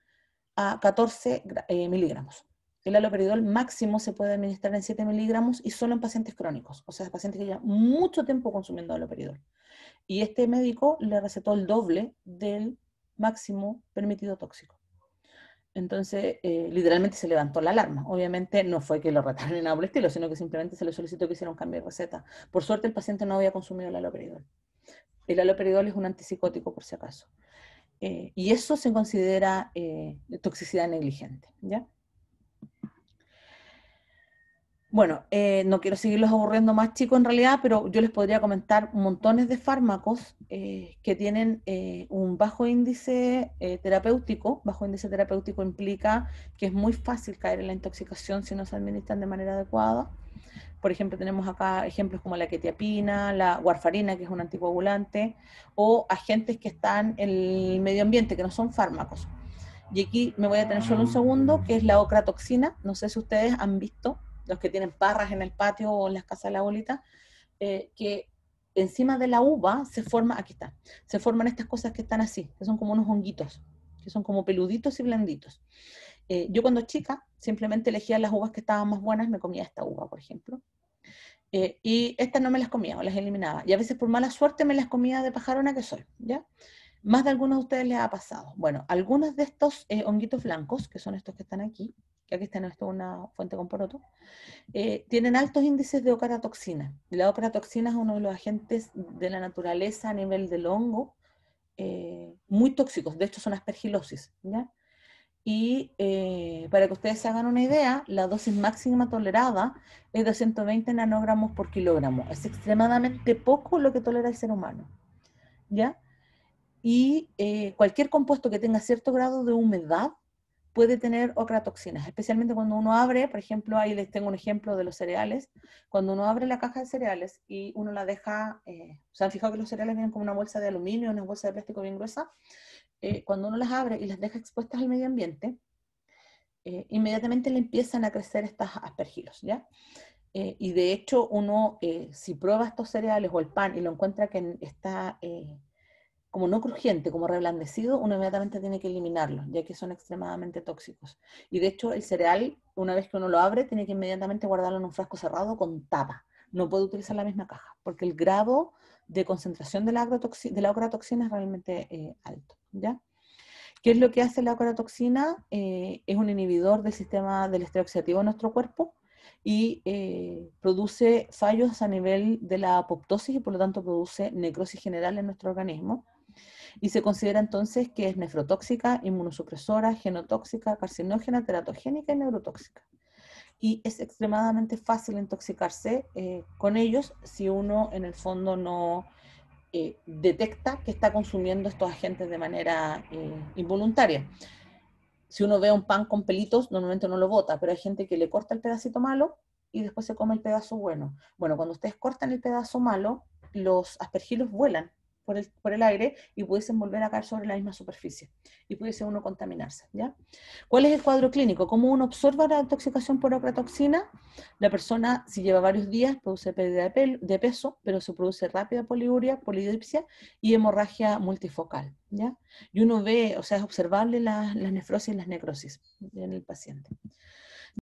a 14 eh, miligramos. El aloperidol máximo se puede administrar en 7 miligramos y solo en pacientes crónicos, o sea, pacientes que llevan mucho tiempo consumiendo aloperidol. Y este médico le recetó el doble del máximo permitido tóxico. Entonces, eh, literalmente se levantó la alarma. Obviamente no fue que lo retaron en nada estilo, sino que simplemente se le solicitó que hiciera un cambio de receta. Por suerte, el paciente no había consumido el aloperidol. El aloperidol es un antipsicótico, por si acaso. Eh, y eso se considera eh, toxicidad negligente, ¿ya? Bueno, eh, no quiero seguirlos aburriendo más chicos en realidad, pero yo les podría comentar montones de fármacos eh, que tienen eh, un bajo índice terapéutico. Bajo índice terapéutico implica que es muy fácil caer en la intoxicación si no se administran de manera adecuada. Por ejemplo, tenemos acá ejemplos como la quetiapina, la warfarina, que es un anticoagulante, o agentes que están en el medio ambiente, que no son fármacos. Y aquí me voy a tener solo un segundo, que es la ocratoxina. No sé si ustedes han visto, los que tienen parras en el patio o en las casas de la abuelita, eh, que encima de la uva se forma, aquí está, se forman estas cosas que están así, que son como unos honguitos, que son como peluditos y blanditos. Eh, yo cuando chica simplemente elegía las uvas que estaban más buenas, me comía esta uva, por ejemplo. Eh, y estas no me las comía, o las eliminaba. Y a veces por mala suerte me las comía de pajarona que soy, ¿ya? Más de algunos de ustedes les ha pasado. Bueno, algunos de estos eh, honguitos blancos, que son estos que están aquí, que aquí está esto una fuente con poroto, tienen altos índices de ocaratoxina. La ocaratoxina es uno de los agentes de la naturaleza a nivel del hongo, muy tóxicos, de hecho son aspergilosis, ¿ya? Y eh, para que ustedes se hagan una idea, la dosis máxima tolerada es de 120 nanogramos por kilogramo. Es extremadamente poco lo que tolera el ser humano. ¿Ya? Y eh, cualquier compuesto que tenga cierto grado de humedad puede tener ocratoxinas, especialmente cuando uno abre, por ejemplo, ahí les tengo un ejemplo de los cereales, cuando uno abre la caja de cereales y uno la deja, eh, ¿se han fijado que los cereales vienen como una bolsa de aluminio, una bolsa de plástico bien gruesa? Eh, cuando uno las abre y las deja expuestas al medio ambiente, eh, inmediatamente le empiezan a crecer estas aspergilos, ¿ya? Eh, y de hecho, uno, si prueba estos cereales o el pan y lo encuentra que está como no crujiente, como reblandecido, uno inmediatamente tiene que eliminarlo, ya que son extremadamente tóxicos. Y de hecho, el cereal, una vez que uno lo abre, tiene que inmediatamente guardarlo en un frasco cerrado con tapa. No puede utilizar la misma caja, porque el grado de concentración de la, de la es realmente alto. ¿ya? ¿Qué es lo que hace la ocratoxina? Eh, es un inhibidor del sistema del estrés oxidativo en nuestro cuerpo y eh, produce fallos a nivel de la apoptosis y por lo tanto produce necrosis general en nuestro organismo. Y se considera entonces que es nefrotóxica, inmunosupresora, genotóxica, carcinógena, teratogénica y neurotóxica. Y es extremadamente fácil intoxicarse eh, con ellos si uno en el fondo no eh, detecta que está consumiendo estos agentes de manera eh, involuntaria. Si uno ve un pan con pelitos, normalmente no lo bota, pero hay gente que le corta el pedacito malo y después se come el pedazo bueno. Bueno, cuando ustedes cortan el pedazo malo, los aspergilos vuelan por el, por el aire y pudiesen volver a caer sobre la misma superficie y pudiese uno contaminarse. ¿ya? ¿Cuál es el cuadro clínico? ¿Cómo uno observa la intoxicación por ocratoxina? La persona, si lleva varios días, produce pérdida de, peso, pero se produce rápida poliuria, polidipsia y hemorragia multifocal. ¿ya? Y uno ve, o sea, es observable la, la nefrosis y las necrosis en el paciente.